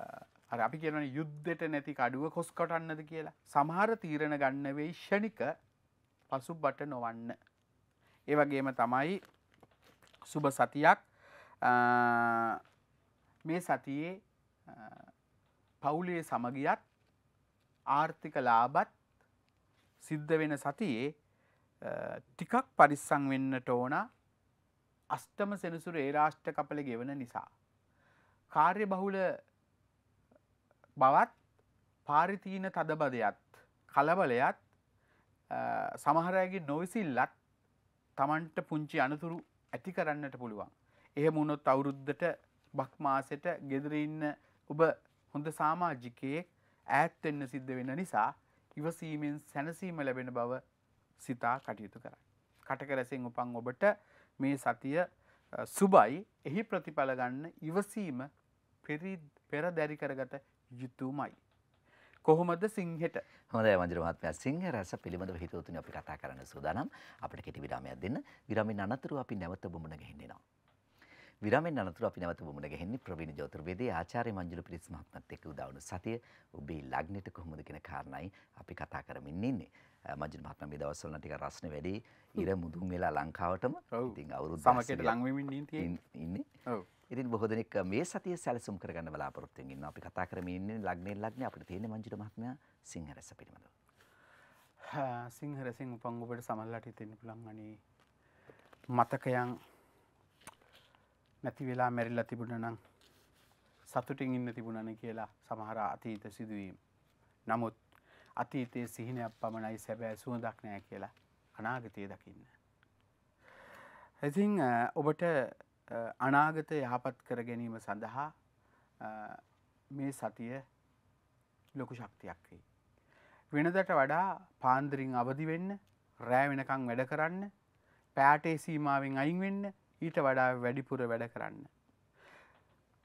[SPEAKER 2] අර අපි කියනවනේ යුද්ධෙට නැති කඩුව කොස් කොටන්නද කියලා. සමහර තීරණ ගන්න වෙයි ෂණික පසුබට නොවන්න. ඒ වගේම තමයි සුබ සතියක් අ, මේ සතියේ අ, පවුලේ සමගියත් ආර්ථික ලාබත් සිද්ධ වෙන සතියේ අ, ටිකක් පරිස්සං වෙන්නට ඕන අෂ්ටම සෙනසුර ඒ රාෂ්ට්‍ර කපල ගෙවන නිසා. කාර්ය බහුල බවත් පාරිතීන තදබදයත් කලබලයත් අ, සමහරයගේ නොවිසිල්ලත් තමන්ට පුංචි අනතුරු ඇති කරන්නට පුළුවන්. එහෙම වුණොත් අවුරුද්ධට බක්මාසෙට ගෙදරඉන්න ඔබ හොඳ සාමාජිකයෙක් ඈත්වෙන්න සිද්ධ වෙන නිසා ඉවසීමෙන් සැනසීම ලැබෙන බව සිතා කටයුතු කරයි. කටකරැසෙන් උපන් ඔබට මේ සතිය අ, සුබයි එහි ප්‍රතිඵල ගන්න ඉවසීම පෙරි පෙර දැරි කරගත යුතුමයි. කොහොමද සිංහෙට
[SPEAKER 1] හොඳයි මන්දිර මහත්මයා සිංහ රස පිළිබඳව හිතවතුනි අපි කතා කරන්න සූදානම්. අපිට කෙටි විරාමයක් දෙන්න. විරාමෙන් අනතුරු අපි නැවත බුමුණ ගහින්නවා. විරාමෙන් අනතුරු අපි නැවත බුමුණ ගහින්නේ ප්‍රවීණ ජෝතිර්වේදී ආචාර්ය මංජුල පිරිස් මහත්මයාත් එක්ක උදා වුණු සතිය ඔබේ ලග්නෙට කොහොමද කියන කාරණයි අපි කතා කරමින් ඉන්නේ. මංජුල මහත්මයා මේ දවස්වල ටිකක් රස්නේ වැඩි. ඉර මුදුන් වෙලා ලංකාවටම. ඉතින් අවුරුදු
[SPEAKER 2] සමකයට
[SPEAKER 1] 80
[SPEAKER 2] ලංවෙමින් නීතිය
[SPEAKER 1] ඉන්- ඉන්නේ.
[SPEAKER 2] ඔව්.
[SPEAKER 1] ඉතින් බොහෝ දෙනෙක් මේ සතිය සැලසුම් කරගන්න බලාපොරොත්තු වෙමින් ඉන්නවා. අපි කතා කරමින් ඉන්නේ ලග්නේ ලග්නේ අපිට තියෙන මංජුල මහත්මයා සිංහ රස පිළිබඳව.
[SPEAKER 2] සිංහ රැසින් උපන් ඔබට සමල්ලට හිතෙන්න පුළන් අනේ මතකයන් නැති වෙලා මැරිල්ල තිබුණ නම් සතුටින් ඉන්න තිබුණන කියලා සමහර අතීත සිදුවීම්. නමුත් අතීතයේ සිහිනයක් පමණයි සැබෑ සුවදක් නෑ කියලා අනාගතය දකින්න. ඉතින් අ, ඔබට අ, අනාගත යහපත් කර ගැනීම සඳහා අ, මේ සතිය ලොකු ශක්තියක් වෙයි. වෙනදට වඩා පාන්දරින් අවදි වෙන්න රෑ වෙනකං වැඩ කරන්න පෑටේ සීමාවෙන් අයින් වෙන්න ඊට වඩා වැඩිපුර වැඩ කරන්න.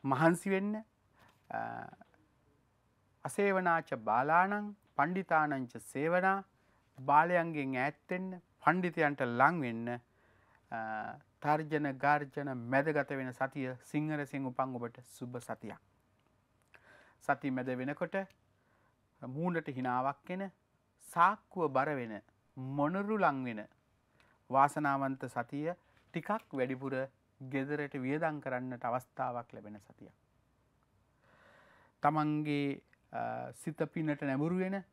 [SPEAKER 2] මහන්සි වෙන්න අ, අසේවනාච බාලානං පණ්ඩිතානංච සේවනා බාලයන්ගෙන් ඈත්තෙන්න පණ්ඩිතයන්ට ලංවෙන්න තර්ජන ගර්ජන මැදගත වෙන සතිය සිංහරසිං උපං ඔබට සුබ සතියක්. සති මැද වෙනකොට මූනට හිනාවක් එන සාක්කුව බර වෙන මොනරු ලංවෙන වාසනාවන්ත සතිය ටිකක් වැඩිපුර ගෙදරට වියදං කරන්නට අවස්ථාවක් ලැබෙන සතිය. තමන්ගේ අ, සිත පිනට නැමුරුවෙන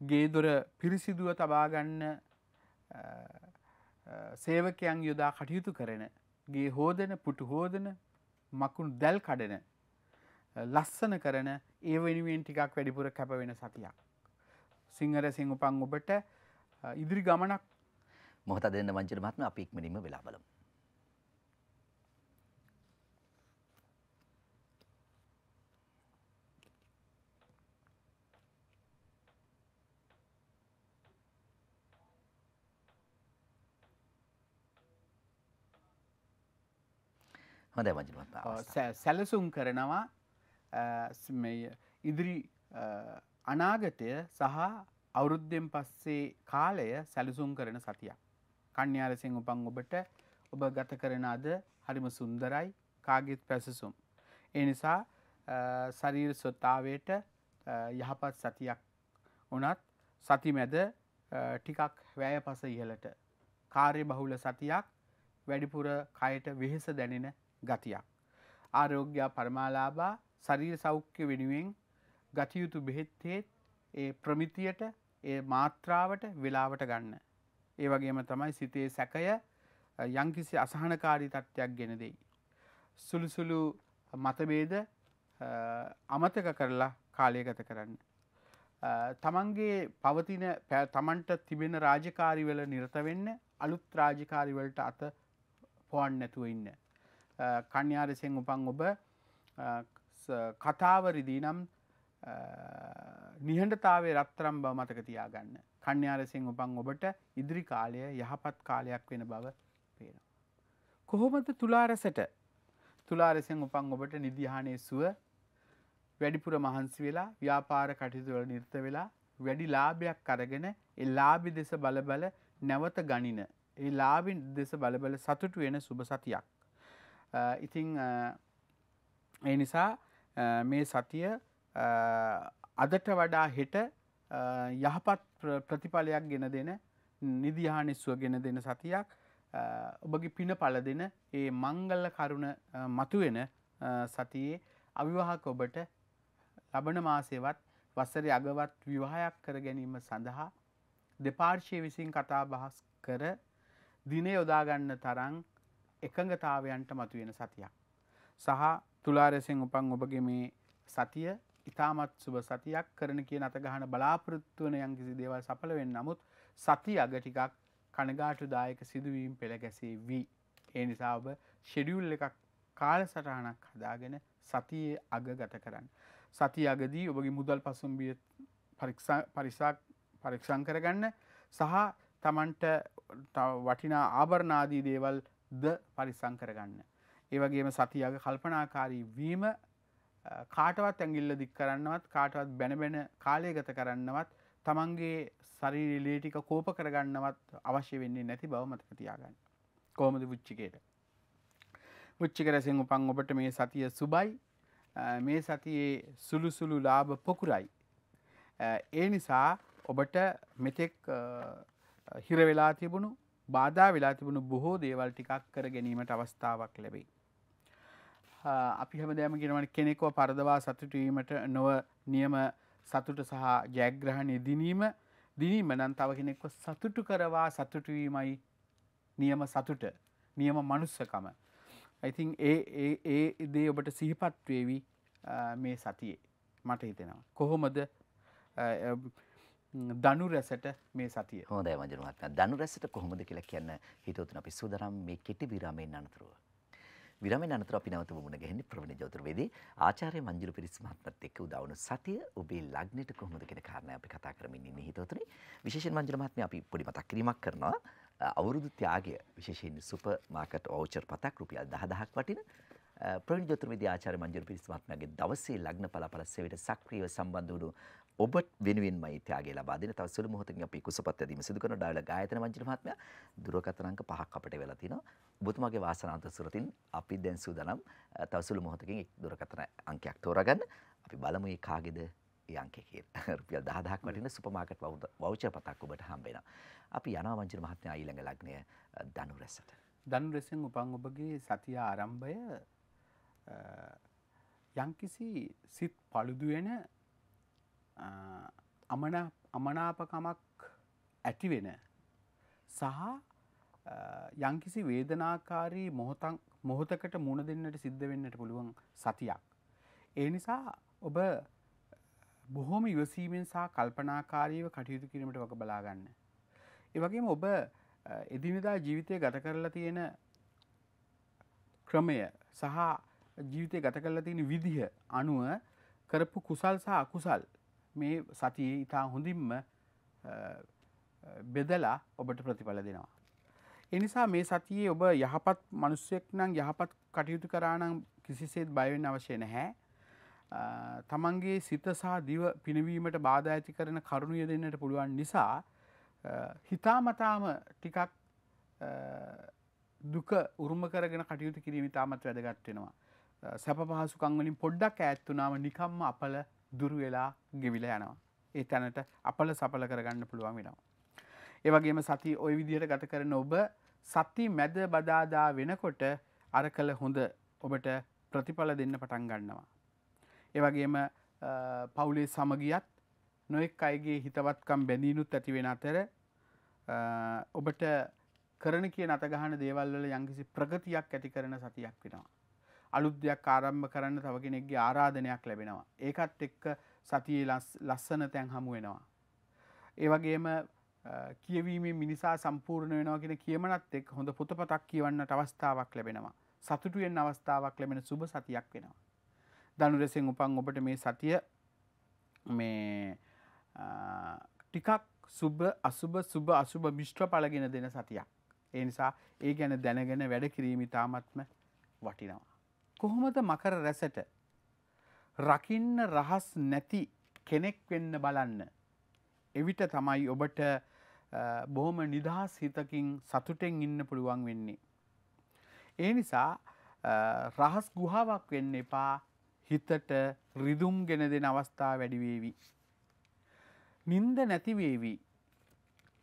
[SPEAKER 2] ගේදොර පිරිසිදුව තබාගන්න අ, අ, සේවකයන් යොදා කටයුතු කරන ගේ හෝදන පුටු හෝදන මකුණු දැල් කඩන ලස්සන කරන ඒ වෙනුවෙන් ටිකක් වැඩිපුර කැප වෙන සතියක්. සිංහර සිං උපන් ඔබට අ, ඉදිරි ගමනක්
[SPEAKER 1] මොහොත දෙන්න මංජුල මහත්මයා අපි ඉක්මනින්ම වෙලා බලමු. හොඳයි මංජුල මහත්මයා.
[SPEAKER 2] අ,
[SPEAKER 1] අවස්ථාව.
[SPEAKER 2] සැ- සැලසුම් කරනවා අ, ස්- මේ ඉදිරි අ, අනාගතය සහ අවුරුද්ධෙන් පස්සේ කාලය සැලසුම් කරන සතියක්. කන්‍යාලසිං උපන් ඔබට ඔබ ගත කරන අද හරිම සුන්දරයි කාගෙත් පැසසුම්. ඒ නිසා ශරීර ස්වත්තාවයට යහපත් සතියක් වනත් සති මැද ටිකක් වැය පස ඉහලට කාර්ය බහුල සතියක් වැඩිපුර කයට වෙහෙස දැනෙන ගතියක්. ආරෝග්‍ය පරමාලාබා ශරීර සෞඛ්‍ය වෙනුවෙන් ගතයුතු බෙහෙත්තේත් ඒ ප්‍රමිතියට ඒ මාත්‍රාවට වෙලාවට ගන්න. ඒ වගේම තමයි සිතේ සැකය යංකිසි අසහනකාරී තත්ත්වයක් ගෙන දෙයි. සුළුසුළු මතබේද අමතක කරලා කාලය ගත කරන්න. තමන්ගේ පවතින තමන්ට තිබෙන රාජකාරිවල නිරත වෙන්න අලුත් රාජකාරිවලට අත පොවන් නැතුව ඉන්න. කන්‍යාරසෙන් උපන් ඔබ කතාවරිදී නම් නිහඬතාවේ රත්තරම් බව මතක තියාගන්න. කන්‍යාරසිෙන් උපන් ඔබට ඉදිරි කාලය යහපත් කාලයක් වෙන බව පේන. කොහොමද තුලාරසට තුලාරසෙන් උපන් ඔබට නිදිහානය සුව වැඩිපුර මහන්සි වෙලා ව්‍යාපාර කටයුතුවල නිර්ත වෙලා වැඩි ලාභයක් අරගෙන ඒ ලාබි දෙස බලබල නැවත ගනින. ඒ ලාබින් දෙස බලබල සතුටු වෙන සුභ සතියක්. ඉතිං ඒ නිසා මේ සතිය අදට වඩා හෙට යහපත් ප්‍රතිඵලයක් ගෙන දෙන නිදිහානිස්ුව ගෙන දෙන සතියක් ඔබගේ පින පල දෙන ඒ මංගල්ල කරුණ මතුවෙන සතියේ අවිවාහක ඔබට ලබන මාසේවත් වසර අගවත් විවාහයක් කර ගැනීම සඳහා දෙපාර්ශය විසින් කතා බහස් කර දින යොදාගන්න තරං එකඟතාවයන්ට මතුවෙන සතියක්. සහ තුලාරෙසෙන් උපන් ඔබගේ මේ සතිය ඉතාමත් සුබ සතියක් කරන කිය අත ගහන බලාපොරොත්තුවන යංකිසි දේවල් සපලවෙන් නමුත් සති අග ටිකක් කනගාටුදායක සිදුවීම් පෙළ ගැසේ වී. ඒ නිසා ඔබ ෂෙඩියුල් එකක් කාල සටහනක් හදාගෙන සතියේ අග ගත කරන්න. සති අගදී ඔබගේ මුදල් පසුම්බිය පරිසාක් පරීක්ෂං කරගන්න සහ තමන්ට වටිනා ආභරණාදී දේවල් ද පරිසං කරගන්න. ඒවගේම සතියග කල්පනාකාරී වීම කාටවත් ඇගිල්ල දික් කරන්නවත් කාටවත් බැනබෙන කාලය ගත කරන්නවත් තමන්ගේ සරී ලේටික කෝප කරගන්නවත් අවශ්‍ය වෙන්නේ නැති බව මතක තියාගන්න. කෝමද පුච්චිකයට. පුච්චික රැසින් උපන් ඔබට මේ සතිය සුබයි මේ සතියේ සුළු සුළු ලාභ පොකුරයි. ඒ නිසා ඔබට මෙතෙක් හිරවෙලා තිබුණු බාධා වෙලා තිබුණු බොහෝ දේවල් ටිකක් කර ගැනීමට අවස්ථාවක් ලැබෙයි. අපි හැමදෑම ගෙනවට කෙනෙකව පරදවා සතුටවීමට නොව නියම සතුට සහ ජයග්‍රහණය දිනීම දිනීම නන් තව කෙනෙක්ව සතුටු කරවා සතුටවීමයි නියම සතුට නියම මනුස්සකම. ඉතින් ඒ ඒ දේ ඔබට සිහිපත්වේවි මේ සතියේ මට හිතෙනවා. කොහොමද දනු රැසට මේ සතිය
[SPEAKER 1] හොඳ මජනුවත්න දනු රැසට කොහොමද කියලා කියන්න හිතවතුන අපි සුදරම් මේ කෙටි විරාමයෙන් අනතුරුව. විරමෙන් අනතුර අපි නැවත මුණ ගැහෙන්නේ ප්‍රවීණ ජෝතිර්වේදී ආචාර්ය මංජුල පිරිස් මහත්මත් එක්ක උදා වුණු සතිය ඔබේ ලග්නෙට කොහොමද කියන කාරණා අපි කතා කරමින් ඉන්නේ හිතවතුනි. විශේෂයෙන් මංජුල මහත්මිය අපි පොඩි මතක් කිරීමක් කරනවා. අවුරුදු ත්‍යාගය විශේෂයෙන් සුපර් මාකට් වවුචර් පතක් රුපියල් 10000ක් වටින ප්‍රවීණ ජෝතිර්වේදී ආචාර්ය මංජුල පිරිස් මහත්මයාගේ දවසේ ලග්න පළපළ සේවයට සක්‍රියව සම්බන්ධ වුණු ඔබට වෙනුවෙන්මයි ත්‍යාගය ලබා දෙන තව සුළු මොහොතකින් අපි කුසපත් ඇදීම සිදු කරන ඩයලොග් ආයතන මංජිල මහත්මයා දුරකථන අංක පහක් අපිට වෙලා තිනවා. ඔබතුමාගේ වාසනාවන්ත සුරතින් අපි දැන් සූදානම් තව සුළු මොහොතකින් එක් දුරකථන අංකයක් තෝරාගන්න. අපි බලමු ඒ කාගේද ඒ අංකේ කියලා. <laughs> රුපියල් 10000ක් වටින සුපර් මාකට් වවුචර් පතක් ඔබට හම්බ වෙනවා. අපි යනවා මංජිල මහත්මයා ඊළඟ ලග්නය ධනු රැසට.
[SPEAKER 2] ධනු රැසෙන් උපන් ඔබගේ සතිය ආරම්භය යම්කිසි සිත් පළුදු වෙන අමන අමනාපකමක් ඇතිවෙන සහ යංකිසි වේදනාකාරී මොහොතන් මොහොතකට මුණ දෙන්නට සිද්ධ වෙන්නට පුළුවන් සතියක්. ඒ නිසා ඔබ බොහොම ඉවසීමෙන් සහ කල්පනාකාරීව කටයුතු කිරීමට වක බලාගන්න. ඒවගේම ඔබ එදිනිදා ජීවිතය ගත කරලා තියෙන ක්‍රමය සහ ජීවිතය ගත කරලා තියෙන විදිහ අනුව කරපු කුසල් සහ අකුසල් මේ සතියේ ඉතා හොඳින්ම බෙදලා ඔබට ප්‍රතිඵල දෙනවා. එනිසා මේ සතියේ ඔබ යහපත් මනුස්සයෙක් නම් යහපත් කටයුතු කරානම් කිසිසේත් බයවෙන්න අවශ්‍ය නැහැ. තමන්ගේ සිත සහ දිව පිනවීමට බාධ ඇති කරන කරුණුය දෙන්නට පුළුවන් නිසා හිතාමතාම ටිකක් දුක උරුම කරගෙන කටයුතු කිරීම තාමත් වැදගත් වෙනවා. සැප පහසුකං වලින් පොඩ්ඩක් ඈත් වුණාම නිකම්ම අපල දුරු වෙලා ගෙවිල යනවා. ඒ තැනට අපල සපල කරගන්න පුළුවන් වෙනවා. ඒ වගේම සති ওই විදිහට ගත කරන ඔබ සති මැද බදාදා වෙනකොට අර කළ හොඳ ඔබට ප්‍රතිඵල දෙන්න පටන් ගන්නවා. ඒ වගේම පවුලේ සමගියත් නොෙක් අයගේ හිතවත්කම් බැඳීනුත් ඇති වෙන අතර ඔබට කරන කිය නතගහන දේවල්වල යංකිසි ප්‍රගතියක් ඇති කරන සතියක් වෙනවා. අලුත් දෙයක් ආරම්භ කරන්න තව කෙනෙක්ගේ ආරාධනයක් ලැබෙනවා. ඒකත් එක්ක සතියේ ලස්සන තැන් හමු වෙනවා. ඒ වගේම කියවීමේ මිනිසා සම්පූර්ණ වෙනවා කියන කියමනත් එක් හොඳ පොතපතක් කියවන්නට අවස්ථාවක් ලැබෙනවා. සතුටුවෙන් අවස්ථාවක් ලැබෙන සුබ සතියක් වෙනවා. දනුරෙසෙන් උපන් ඔබට මේ සතිය මේ ටිකක් සුබ අසුබ සුබ අසුබ මිෂ්ට්‍ර පලගෙන දෙන සතියක්. ඒ නිසා ඒ ගැන දැනගෙන වැඩ කිරීම තාමත්ම වටිනවා. කොහොමද මකර රැසට රකින්න රහස් නැති කෙනෙක් වෙන්න බලන්න. එවිට තමයි ඔබට බොහොම නිදහස් හිතකින් සතුටෙන් ඉන්න පුළුවන් වෙන්නේ. ඒ නිසා රහස් ගුහාවක් වෙන්න එපා හිතට රිදුම් ගෙන දෙන අවස්ථා වැඩිවේවි. නින්ද නැතිවේවි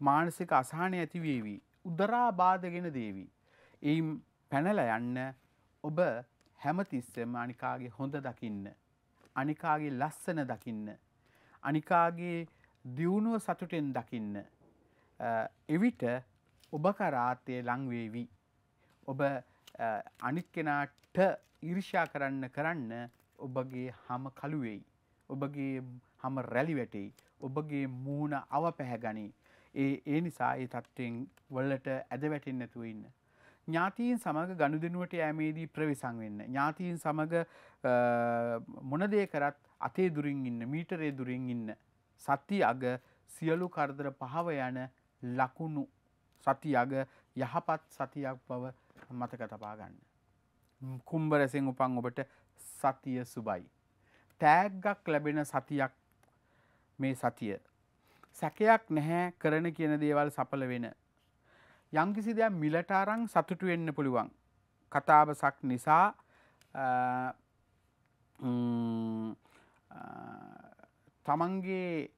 [SPEAKER 2] මානසික අසාහනය ඇතිවේවි උදරා බාධගෙන දේවී. එයිම් පැනල යන්න ඔබ හැමතිස්සෙම අනිකාගේ හොඳ දකින්න. අනිකාගේ ලස්සන දකින්න. අනිකාගේ දියුණුව සතුටෙන් දකින්න. එවිට ඔබ කරාතය ලංවේවි. ඔබ අනිත් කෙනාට ඉරිෂා කරන්න කරන්න ඔබගේ හම කළුවෙයි. ඔබගේ හම රැලි වැටෙයි. ඔබගේ මූුණ අව පැහැගනී. ඒ ඒ නිසා ඒ තත්ත්වෙන් වල්ලට ඇද වැටෙන් නැතුව ඉන්න. ඥාතීන් සමඟ ගණුදනුවට යෑමේදී ප්‍රවිසං වෙන්න. ඥාතීන් සමඟ මොනදේ කරත් අතේ දුරින් ඉන්න මීටරේ දුරින් ඉන්න. සති අග සියලු කරදර පහව යන ලකුණු සති අග යහපත් සතියක් බව මතක තබා ගන්න. කුම්බරසෙන් උපන් ඔබට සතිය සුබයි. තෑග්ගක් ලැබෙන සතියක් මේ සතිය. සැකයක් නැහැ කරන කියන දේවල් සපල වෙන යම්කිසි දෙයක් මිලට අරන් සතුටු වෙන්න පුළුවන්. කතාබසක් නිසා තමන්ගේ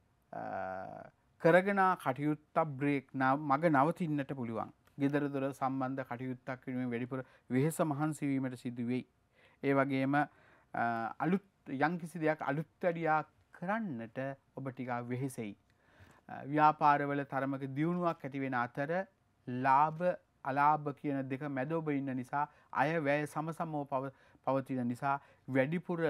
[SPEAKER 2] කරගෙන කටයුත්තක් බ්‍රේක් මග නවතින්නට පුළුවන්. ගෙදර දොර සම්බන්ධ කටයුත්තක් කිරීම වැඩිපුර වෙහෙස මහන්සිවීමට සිදුවෙයි. ඒ වගේම අලුත් යංකිසි දෙයක් අලුත්තඩියා කරන්නට ඔබ ටිකා වෙහෙසෙයි. ව්‍යාපාරවල තරමක දියුණුවක් ඇතිවෙන අතර ලාභ අලාභ කියන දෙක මැද ඔබ ඉන්න නිසා අය වැය සමසමෝ පවතින නිසා වැඩිපුර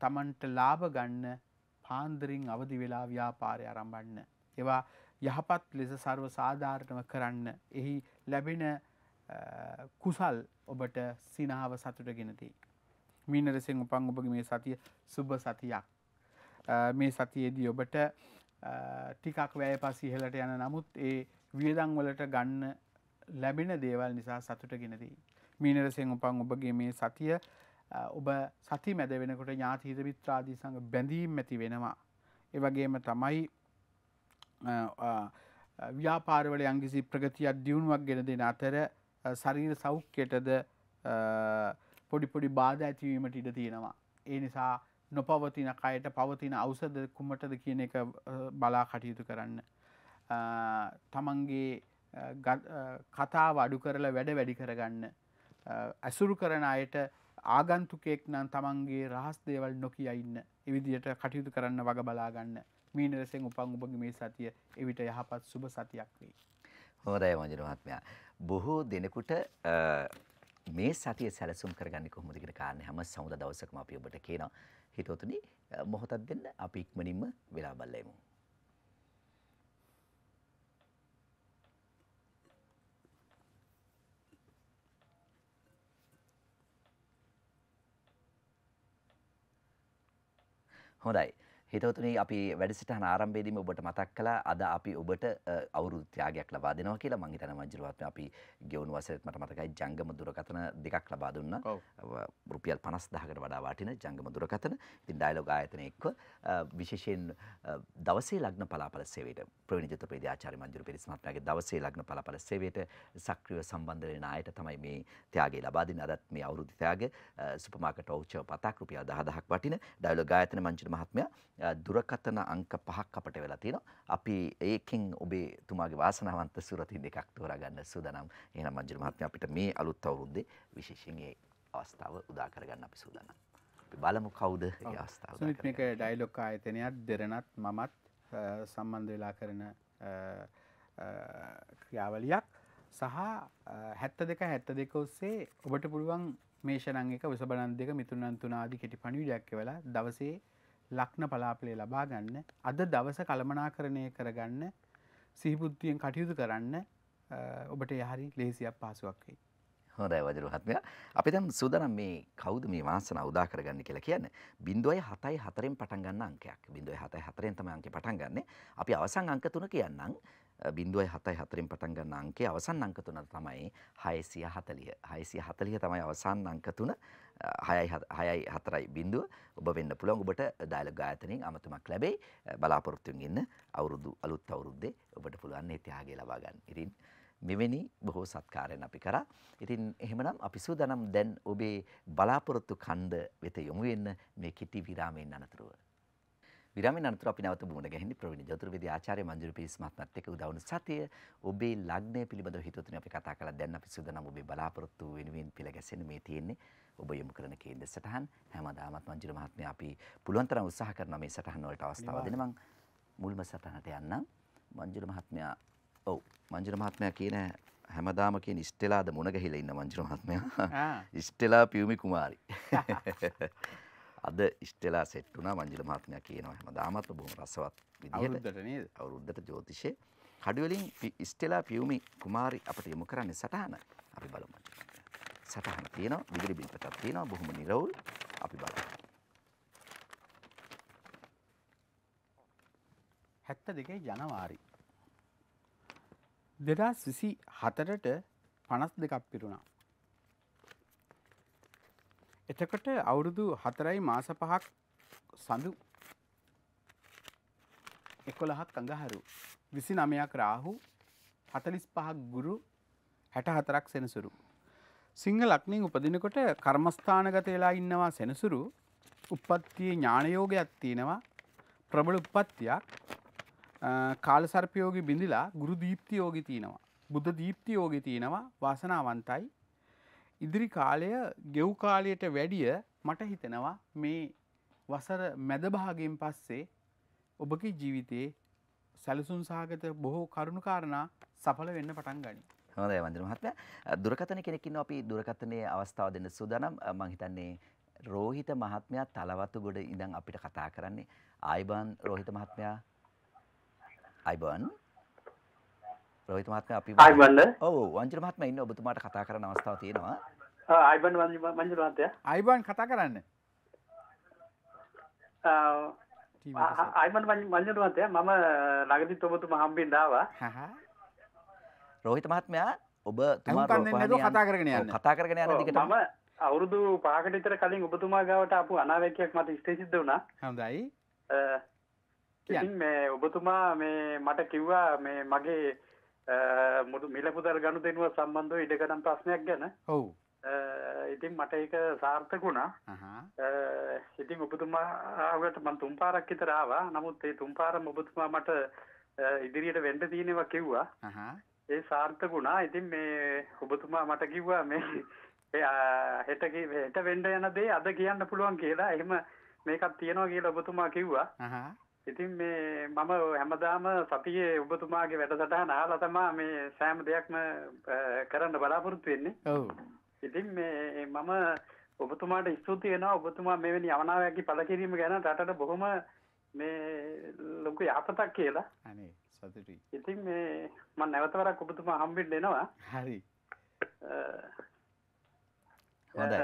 [SPEAKER 2] තමන්ට ලාභ ගන්න පාන්දරින් අවදි වෙලා ව්‍යාපාරය අරම්බන්න. ඒවා යහපත් ලෙස සර්ව සාධාරණව කරන්න එහි ලැබෙන කුසල් ඔබට සිනාව සතුට ගෙනති. මීනරසෙන් උපන් ඔබගේ මේ සතිය සුබ සතියක්. මේ සතියේදී ඔබට ටිකක් වැය පස් ඉහලට යන නමුත් ඒ වියදං වලට ගන්න ලැබෙන දේවල් නිසා සතුට ගෙනදී. මීනරසෙන් උපන් ඔබගේ මේ සතිය ඔබ සති මැද වෙනකොට ඥාතිහිත මිත්‍රාදී සඟ බැඳීම් ඇති වෙනවා. එවගේම තමයි ව්‍යාපාරවල යංගිසි ප්‍රගතියක් දියුණුවක් ගෙන දෙන අතර ශරීර සෞඛ්‍යයටද පොඩිපොඩි බාධ ඇතිවීමට ඉඩ තියෙනවා. ඒ නිසා නොපවතින කයට පවතින අවසද කුමටද කියන එක බලා කටයුතු කරන්න. තමන්ගේ කතාව අඩු කරලා වැඩ වැඩි කරගන්න. ඇසුරු කරන අයට ආගන්තුකෙක් නම් තමන්ගේ රහස් දේවල් නොකිය ඉන්න එවිදියට කටයුතු කරන්න වග බලාගන්න මීනරසෙන් උපන් උපගේ මේ සතිය එවිට යහපත් සුභ සතියක් වෙයි.
[SPEAKER 1] හොඳයි මජන මහත්මයා. බොහෝ දෙනෙකුට මේ සතිය සැලසුම් කරගන්න කොහොමද කියන කාරණේ හැම සමුද දවසකම අපි ඔබට කියනවා. හිතවතුනි මොහොතක් දෙන්න අපි ඉක්මනින්ම වෙලා බලමු. හොඳයි. හිතවතුනි අපි වැඩසිටහන ආරම්භයේදීම ඔබට මතක් කළා අද අපි ඔබට අවුරුදු ත්‍යාගයක් ලබා දෙනවා කියලා මං හිතනවා මංජුලවත් අපි ගෙවුණු වසරේත් මට මතකයි ජංගම දුරකථන දෙකක් ලබා දුන්නා. රුපියල් 50000කට වඩා වටින ජංගම දුරකථන. ඉතින් ඩයලොග් ආයතනය එක්ව විශේෂයෙන් දවසේ ලග්න පලාපල සේවයට ප්‍රවීණ ජතුපේදී ආචාර්ය මංජුල පිරිස් මහත්මයාගේ දවසේ ලග්න පලාපල සේවයට සක්‍රියව සම්බන්ධ වෙන අයට තමයි මේ ත්‍යාගය ලබා දෙන්නේ. අදත් මේ අවුරුදු ත්‍යාග සුපර් මාකට් වවුචර් පතක් රුපියල් 10000ක් වටින ඩයලොග් ආයතන මංජුල මහත්මයා දුරකථන අංක පහක් අපට වෙලා තියෙනවා. අපි ඒකෙන් ඔබේ තුමාගේ වාසනාවන්ත සුරතින් දෙකක් තෝරාගන්න සූදානම්. එහෙනම් මංජුල මහත්මයා අපිට මේ අලුත් අවුරුද්දේ විශේෂයෙන් ඒ අවස්ථාව උදා කරගන්න අපි සූදානම්. අපි බලමු කවුද ඒ අවස්ථාව
[SPEAKER 2] සුමිත් මේක
[SPEAKER 1] කරගන්නේ.
[SPEAKER 2] ඩයිලොක් ආයතනයක් දෙරනත් මමත් සම්බන්ධ වෙලා කරන ක්‍රියාවලියක් සහ හැත්ත දෙක හැත්ත දෙක ඔස්සේ ඔබට පුළුවන් මේෂණන් එක විසබනන් දෙක මිතුනන් තුනාදී කෙටි පණිවිඩයක් වෙලා දවසේ ලක්න පලාපලේ ලබා ගන්න අද දවස කළමනා කරණය කරගන්න සිහිබුද්ධියෙන් කටයුතු කරන්න අ, ඔබට යහරි ලේසියක් පාසුවක් වෙයි.
[SPEAKER 1] හොඳයි වජරු මහත්මයා. අපි දැන් සූදානම් මේ කවුද මේ වාසනාව උදා කරගන්නේ කියලා කියන්නේ. 0.74න් පටන් ගන්න අංකයක්. 0.74න් තමයි අංකේ පටන් ගන්නෙ. අපි අවසන් අංක තුන කියන්නම්. 0.74න් පටන් ගන්න අංකයේ අවසන් අංක තුන තමයි 640. 640 තමයි අවසන් අංක තුන. 6යි 6යි 4යි බිඳුව ඔබ වෙන්න පුළුවන් ඔබට ඩයලොග් ආයතනයෙන් අමතුමක් ලැබෙයි බලාපොරොත්තුෙන් ඉන්න අවුරුදු අලුත් අවුරුද්දේ ඔබට පුළුවන් මේ ත්‍යාගය ලබා ගන්න. ඉතින් මෙවැනි බොහෝ සත්කාරයන් අපි කරා. ඉතින් එහෙමනම් අපි සූදානම් දැන් ඔබේ බලාපොරොත්තු ඛණ්ඩ වෙත යොමු වෙන්න මේ කිටි විරාමයෙන් අනතුරුව. විරාමයෙන් අනතුරු අපි නැවත මුණ ගැහෙන්නේ ප්‍රවීණ ජතුර්වේදී ආචාර්ය මංජුල පිරිස් මහත්මයාත් එක්ක උදා වුණු සතිය ඔබේ ලග්නය පිළිබඳව හිතුවතුනි අපි කතා කළා. දැන් අපි සූදානම් ඔබේ බලාපොරොත්තු වෙනුවෙන් පිළ ගැසෙන්න මේ තියෙන්නේ. ඔබ යොමු කරන කේන්ද්‍ර සටහන් හැමදාමත් මංජුල මහත්මයා අපි පුළුවන් තරම් උත්සාහ කරනවා මේ සටහන් වලට අවස්ථාව දෙන්න මං මුල්ම සටහනට යන්නම්. මංජුල මහත්මයා ඔව් මංජුල මහත්මයා කියන හැමදාම කියන ඉස්ටෙලාද මුණ ගැහිලා ඉන්න මංජුල මහත්මයා. ඉස්ටෙලා පියුමි කුමාරි. <laughs> අද ඉස්ටෙලා සෙට් වුණා මංජුල මහත්මයා කියනවා හැමදාමත් බොහොම රසවත් විදිහට
[SPEAKER 2] අවුරුද්දට නේද?
[SPEAKER 1] අවුරුද්දට ජ්‍යොතිෂේ කඩුවලින් ඉස්ටෙලා පියුමි කුමාරි අපට යොමු කරන්නේ සටහන. අපි බලමු. සටහන තියෙනවා විදුලි බිල් පතක් තියෙනවා බොහොම නිරවුල් අපි බලමු.
[SPEAKER 2] හැත්ත දෙකයි ජනවාරි. දෙදස් විසි හතරට පනස් දෙකක් පිරුණා. එතකොට අවුරුදු හතරයි මාස පහක් සඳු එකොළහක් අඟහරු විසි නමයක් රාහු හතලිස් පහක් ගුරු හැට හතරක් සෙනසුරු. සිංහ ලක්නින් උපදිනකොට කර්මස්ථානගත වෙලා ඉන්නවා සෙනසුරු උපත්තියේ ඥානයෝගයක් තියෙනවා ප්‍රබල උපත්තියක් කාලසර්පයෝගි බිඳිලා ගුරු දීප්ති යෝගි තියෙනවා. බුද්ධ දීප්ති යෝගි තියෙනවා වාසනාවන්තයි. ඉදිරි කාලය ගෙව් කාලයට වැඩිය මට හිතෙනවා මේ වසර මැදභාගයෙන් පස්සේ ඔබගේ ජීවිතයේ සැලසුන් සහගත බොහෝ කරුණුකාරණා සඵල වෙන්න පටන් ගනි.
[SPEAKER 1] හොඳයි වන්දන මහත්මයා. දුරකථන කෙනෙක් ඉන්නවා අපි දුරකථනයේ අවස්ථාව දෙන්න සූදානම්. අ, මං හිතන්නේ රෝහිත මහත්මයා තලවතුගොඩ ඉඳන් අපිට කතා කරන්නේ. ආයිබන් රෝහිත මහත්මයා. ආයිබන්. රෝහිත මහත්මයා අපි
[SPEAKER 3] ආයිබන්ද
[SPEAKER 1] ඔව් වංජන මහත්මයා ඉන්න ඔබතුමාට කතා කරන්න අවස්ථාව තියෙනවා.
[SPEAKER 3] ආයිබන් මංජු මහත්තයා
[SPEAKER 2] අයිබන් කතා කරන්න
[SPEAKER 3] ආයිබන් මංජු මහත්තයා මම ළඟදිත් ඔබතුම හම්බෙන් දාවා
[SPEAKER 2] හහ.
[SPEAKER 1] රෝහිත මහත්මයා ඔබ
[SPEAKER 2] කතා කරගෙන.
[SPEAKER 1] කතා කරගෙන යන දිගටම.
[SPEAKER 3] මම අවුරුදු පහකට විතර කලින් ඔබතුමා ගාවට ආපු අනාවැකියක් මට ඉස්තේ සිද්ධ වුණා.
[SPEAKER 2] හොඳයි.
[SPEAKER 3] මේ ඔබතුමා මේ මට කිව්වා මේ මගේ අ, මුළු මිල පුදල් ගනුදෙනුව සම්බන්ධව ඉඩකඩම් ප්‍රශ්නයක් ගැන.
[SPEAKER 2] ඔව්.
[SPEAKER 3] අ, ඉතින් මට ඒක සාර්ථක වුණා.
[SPEAKER 2] අහා.
[SPEAKER 3] අ, ඉතින් ඔබතුමාට මම තුන් පාරක් විතර ආවා. නමුත් ඒ තුන් පාරම ඔබතුමා මට ඉදිරියට වෙන්න තියෙනවා කිව්වා. ඒ සාර්ථක වුණා. ඉතින් මේ ඔබතුමා මට කිව්වා මේ හෙට හෙට වෙන්න යන දේ අද කියන්න පුළුවන් කියලා. එහෙම මේකක් තියෙනවා කියලා ඔබතුමා කිව්වා. ඉතින් මේ මම හැමදාම සතියේ ඔබතුමාගේ වැඩසටහන අහලා තමයි මේ සෑම දෙයක්ම කරන්න බලාපොරොත්තු වෙන්නේ.
[SPEAKER 2] ඔව්
[SPEAKER 3] ඉතින් මේ මම ඔබතුමාට ස්තුති වෙනවා. ඔබතුමා මෙවැනි යවනාවැකි පළ කිරීම ගැන රටට බොහොම මේ ලොකු යහපතක් කියලා.
[SPEAKER 2] අනේ සතුටුයි.
[SPEAKER 3] ඉතින් මේ මම නැවත වරක් ඔබතුමා හම්බෙන්න එනවා.
[SPEAKER 2] හරි.
[SPEAKER 1] හොඳයි.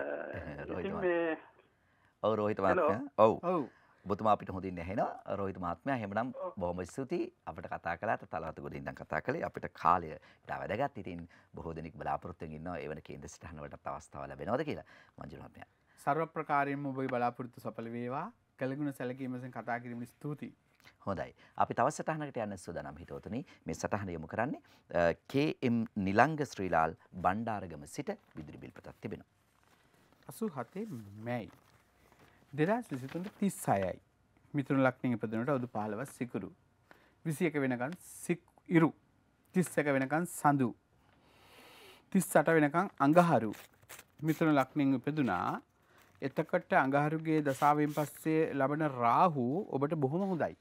[SPEAKER 1] ඔව් රෝහිත. මහත්මයා. ඔව්.
[SPEAKER 2] ඔව්.
[SPEAKER 1] ඔබතුමා අපිට හොඳින් ඇහෙනවා. රෝහිත මහත්මයා එහෙමනම් බොහොම ස්තුතියි. අපිට කතා කළාට තලවත ගොඩින් ඉඳන් කතා කළේ. අපිට කාලය ඉතා වැදගත් ඉතින් බොහෝ දෙනෙක් බලාපොරොත්තුෙන් ඉන්නවා. එවන කේන්ද්‍ර සටහන වලටත් අවස්ථාව ලැබෙනවද කියලා. මංජුල මහත්මයා
[SPEAKER 2] සර්ව ප්‍රකාරයෙන්ම ඔබයි බලාපොරොත්තු සඵල වේවා. කළගුණ සැලකීමෙන් කතා කිරීම ස්තුතියි
[SPEAKER 1] හොඳයි. අපි තව සටහනකට යන්න සූදානම් හිතවතුනි. මේ සටහන යොමු කරන්නේ කේ.එම්. නිලංග ශ්‍රීලාල් බණ්ඩාරගම සිට විදුලි බිල් පතක් තිබෙනවා.
[SPEAKER 2] අසු හතේ මැයි. දෙදස් විසිතුන්ට තිස් අයයි මිතුරු ලක්නින් ඉපදනට අවුදු පාලව සිකුරු. විසි එක වෙනකන් සික් ඉරු. තිස් එක වෙනකන් සඳු. තිස් සට වෙනකං අඟහරු. මිතුරු ලක්නින් උපදුනා. එතකට අඟහරුගේ දසාාවෙන් පස්සේ ලබන රාහු ඔබට බොහොම හොඳයි.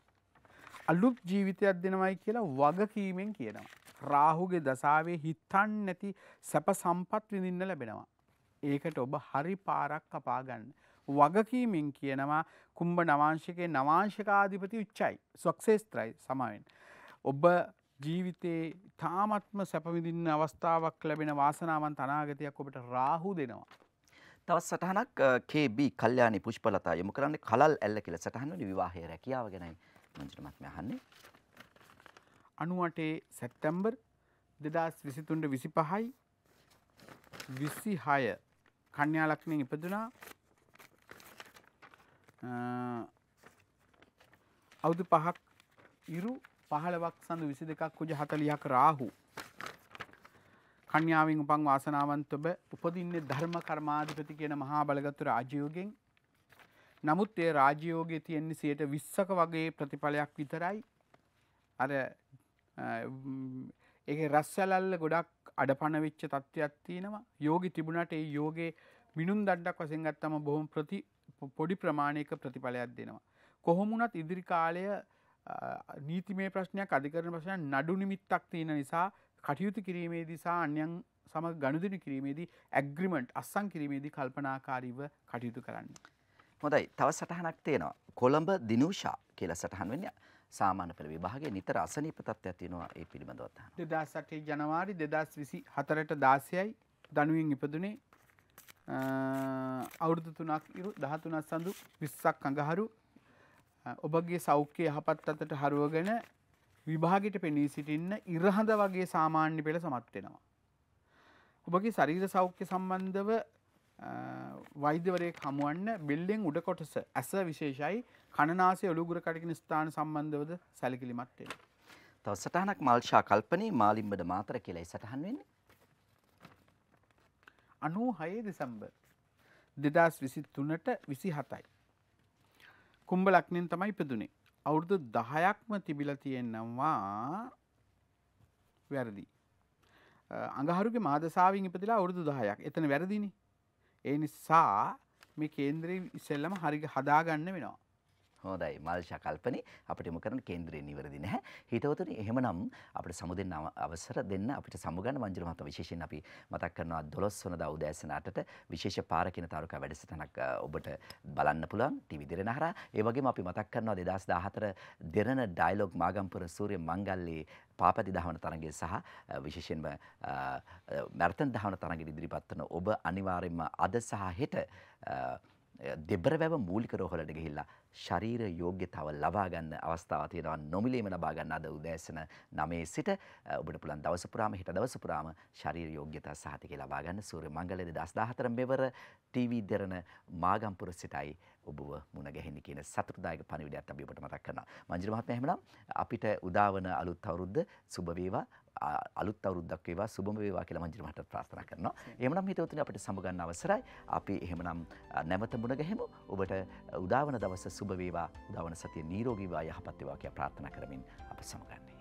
[SPEAKER 2] අලුත් ජීවිතයක් දෙනවයි කියලා වගකීමෙන් කියනවා. රාහුගේ දසාවේ හිතන් නැති සැප සම්පත් විඳින්න ලැබෙනවා. ඒකට ඔබ හරි පාරක් කපාගන්න. වගකීමෙන් කියනවා කුම්භ නවාංශකයේ නවාංශකාධිපති උච්චයි ස්වක්ෂේස්ත්‍රයි සමාවෙන්. ඔබ ජීවිතයේ තාමත්ම සැපවිදින්න අවස්ථාවක් ලැබෙන වාසනාවන් තනාගතයක් ඔබට රාහු දෙනවා.
[SPEAKER 1] තවත් සටහනක් KB කල්යාණි පුෂ්පලතා යොමු කරන්නේ කලල් ඇල්ල කියලා සටහන විවාහය රැකියාව ගැනයි මංජුල මහත්මයා අහන්නේ.
[SPEAKER 2] අනුවටේ සැප්තැම්බර් දෙදස් විසිතුන්ට විසි පහයි විසි හය කන්‍යාලක්ෂණයෙන් ඉපදුනා අවුදු පහක් ඉරු පහළවක් සඳු විසි දෙකක් කුජ හතලියක් රාහු. කන්‍යාවෙන් උපන් වාසනාවන්ත ඔබ උපදින්නේ ධර්ම කර්මාධිපති කියන මහා බලගත්තු රාජයෝගෙන් නමුත් ඒ රාජයෝගය තියෙන්නේ සියට විස්සක වගේ ප්‍රතිඵලයක් විතරයි අර ඒ රස්සලල්ල ගොඩක් අඩපන වෙච්ච තත්ත්වයක් තියෙනවා යෝගි තිබුණට ඒ යෝගේ මිනුම් දඩ්ඩක් වසෙන් ගත්තම බොහොම ප්‍රති පොඩි ප්‍රමාණයක ප්‍රතිඵලයක් දෙනවා. කොහොමුණත් ඉදිරි කාලය නීතිමේ ප්‍රශ්නයක් අධිකරන ප්‍රශ්න නඩු නිමිත්තක් තියෙන නිසා කටයුතු කිරීමේදී සහ අන්‍යන් සමග ගනුදෙනු කිරීමේදී ඇග්‍රිමන්ට් අස්සං කිරීමේදී කල්පනාකාරීව කටයුතු කරන්න.
[SPEAKER 1] හොඳයි තව සටහනක් තියෙනවා කොළඹ දිනුෂා කියලා සටහන් වෙන්නේ සාමාන්‍ය පෙළ විභාගයේ නිතර අසනීප තත්ත්වයක් තියෙනවා ඒ පිළිබඳව අහන්න.
[SPEAKER 2] 2008 ජනවාරි 2024ට 16යි දනුවෙන් ඉපදුනේ අවුරුදු තුනක් ඉරු දහතුනත් සඳු විස්සක් අඟහරු ඔබගේ සෞඛ්‍ය යහපත් අතට හරුවගෙන විභාගිට පෙනී සිටින්න ඉරහඳ වගේ සාමාන්‍ය පෙළ සමත්වෙනවා. ඔබගේ ශරීර සෞඛ්‍ය සම්බන්ධව වෛද්‍යවරය හමුවන්න බිල්ලෙන් උඩ කොටස ඇස විශේෂයි කණනාසේ ඔළුගුර කටකින ස්ථාන සම්බන්ධවද සැලකිලිමත්වෙන.
[SPEAKER 1] තව සටහනක් මල්ෂා කල්පනී මාලිම්බඩ මාතර කියලයි සටහන් වෙන්නේ
[SPEAKER 2] අනූ හයේ දෙසම්බර් දෙදස් විසි තුනට විසි හතයි. කුම්ඹ ලක්නෙන් තමයි ඉපදුනේ. අවුරුදු දහයක්ම තිබිල තියෙන්නවා වැරදි. අඟහරුගේ මාදසාවින් ඉපදිලා අවුරුදු දහයක් එතන වැරදිනි. ඒ නිසා මේ කේන්ද්‍රයේ ඉස්සෙල්ලම හරි හදාගන්න වෙනවා.
[SPEAKER 1] හොඳයි මල්ෂ කල්පනි අපට යොමු කරන කේන්ද්‍රයේ නිවැරදි නැහැ. හිතවතුනි එහෙමනම් අපිට සමුදෙන්න අවසර දෙන්න අපිට සමුගන්න මංජුල මහතා විශේෂයෙන් අපි මතක් කරනවා 12 වෙනිදා උදෑසන 8ට විශේෂ පාරකින තාරුකා වැඩසටහනක් ඔබට බලන්න පුළුවන් ටීවී දෙරණ හරහා. ඒ වගේම අපි මතක් කරනවා 2014 දෙරණ ඩයලොග් මාගම්පුර සූර්ය මංගල්ලේ පාපති දහවන තරගේ සහ විශේෂයෙන්ම මැරතන් දහවන තරගෙ ඉදිරිපත් වන ඔබ අනිවාර්යෙන්ම අද සහ හෙට දෙබරවැව මූලික රෝහලට ගිහිල්ලා ශරීර යෝග්‍යතාව ලබා ගන්න අවස්ථාව තියෙනවා නොමිලේම ලබා ගන්න අද උදෑසන 9 සිට ඔබට පුළුවන් දවස පුරාම හෙට දවස පුරාම ශරීර යෝග්‍යතා සහතිකය ලබා ගන්න. සූර්ය මංගල 2014 මෙවර ටීවී දෙරණ මාගම්පුර සිටයි ඔබව මුණ ගැහෙන්නේ කියන සතුටුදායක පණිවිඩයක් අපි ඔබට මතක් කරනවා. මංජිර මහත්මයා එහෙමනම් අපිට උදාවන අලුත් අවුරුද්ද සුබ වේවා. අලුත් අවුරුද්දක් වේවා සුබම වේවා කියලා මංජිර මහත්තයා ප්‍රාර්ථනා කරනවා. එහෙමනම් හිතවතුනි අපිට සමුගන්න අවසරයි. අපි එහෙමනම් නැවත මුණ ගැහෙමු. ඔබට උදාවන දවස සුබ වේවා. උදාවන සතිය නිරෝගී වේවා යහපත් වේවා කියලා ප්‍රාර්ථනා කරමින් අප සමුගන්න.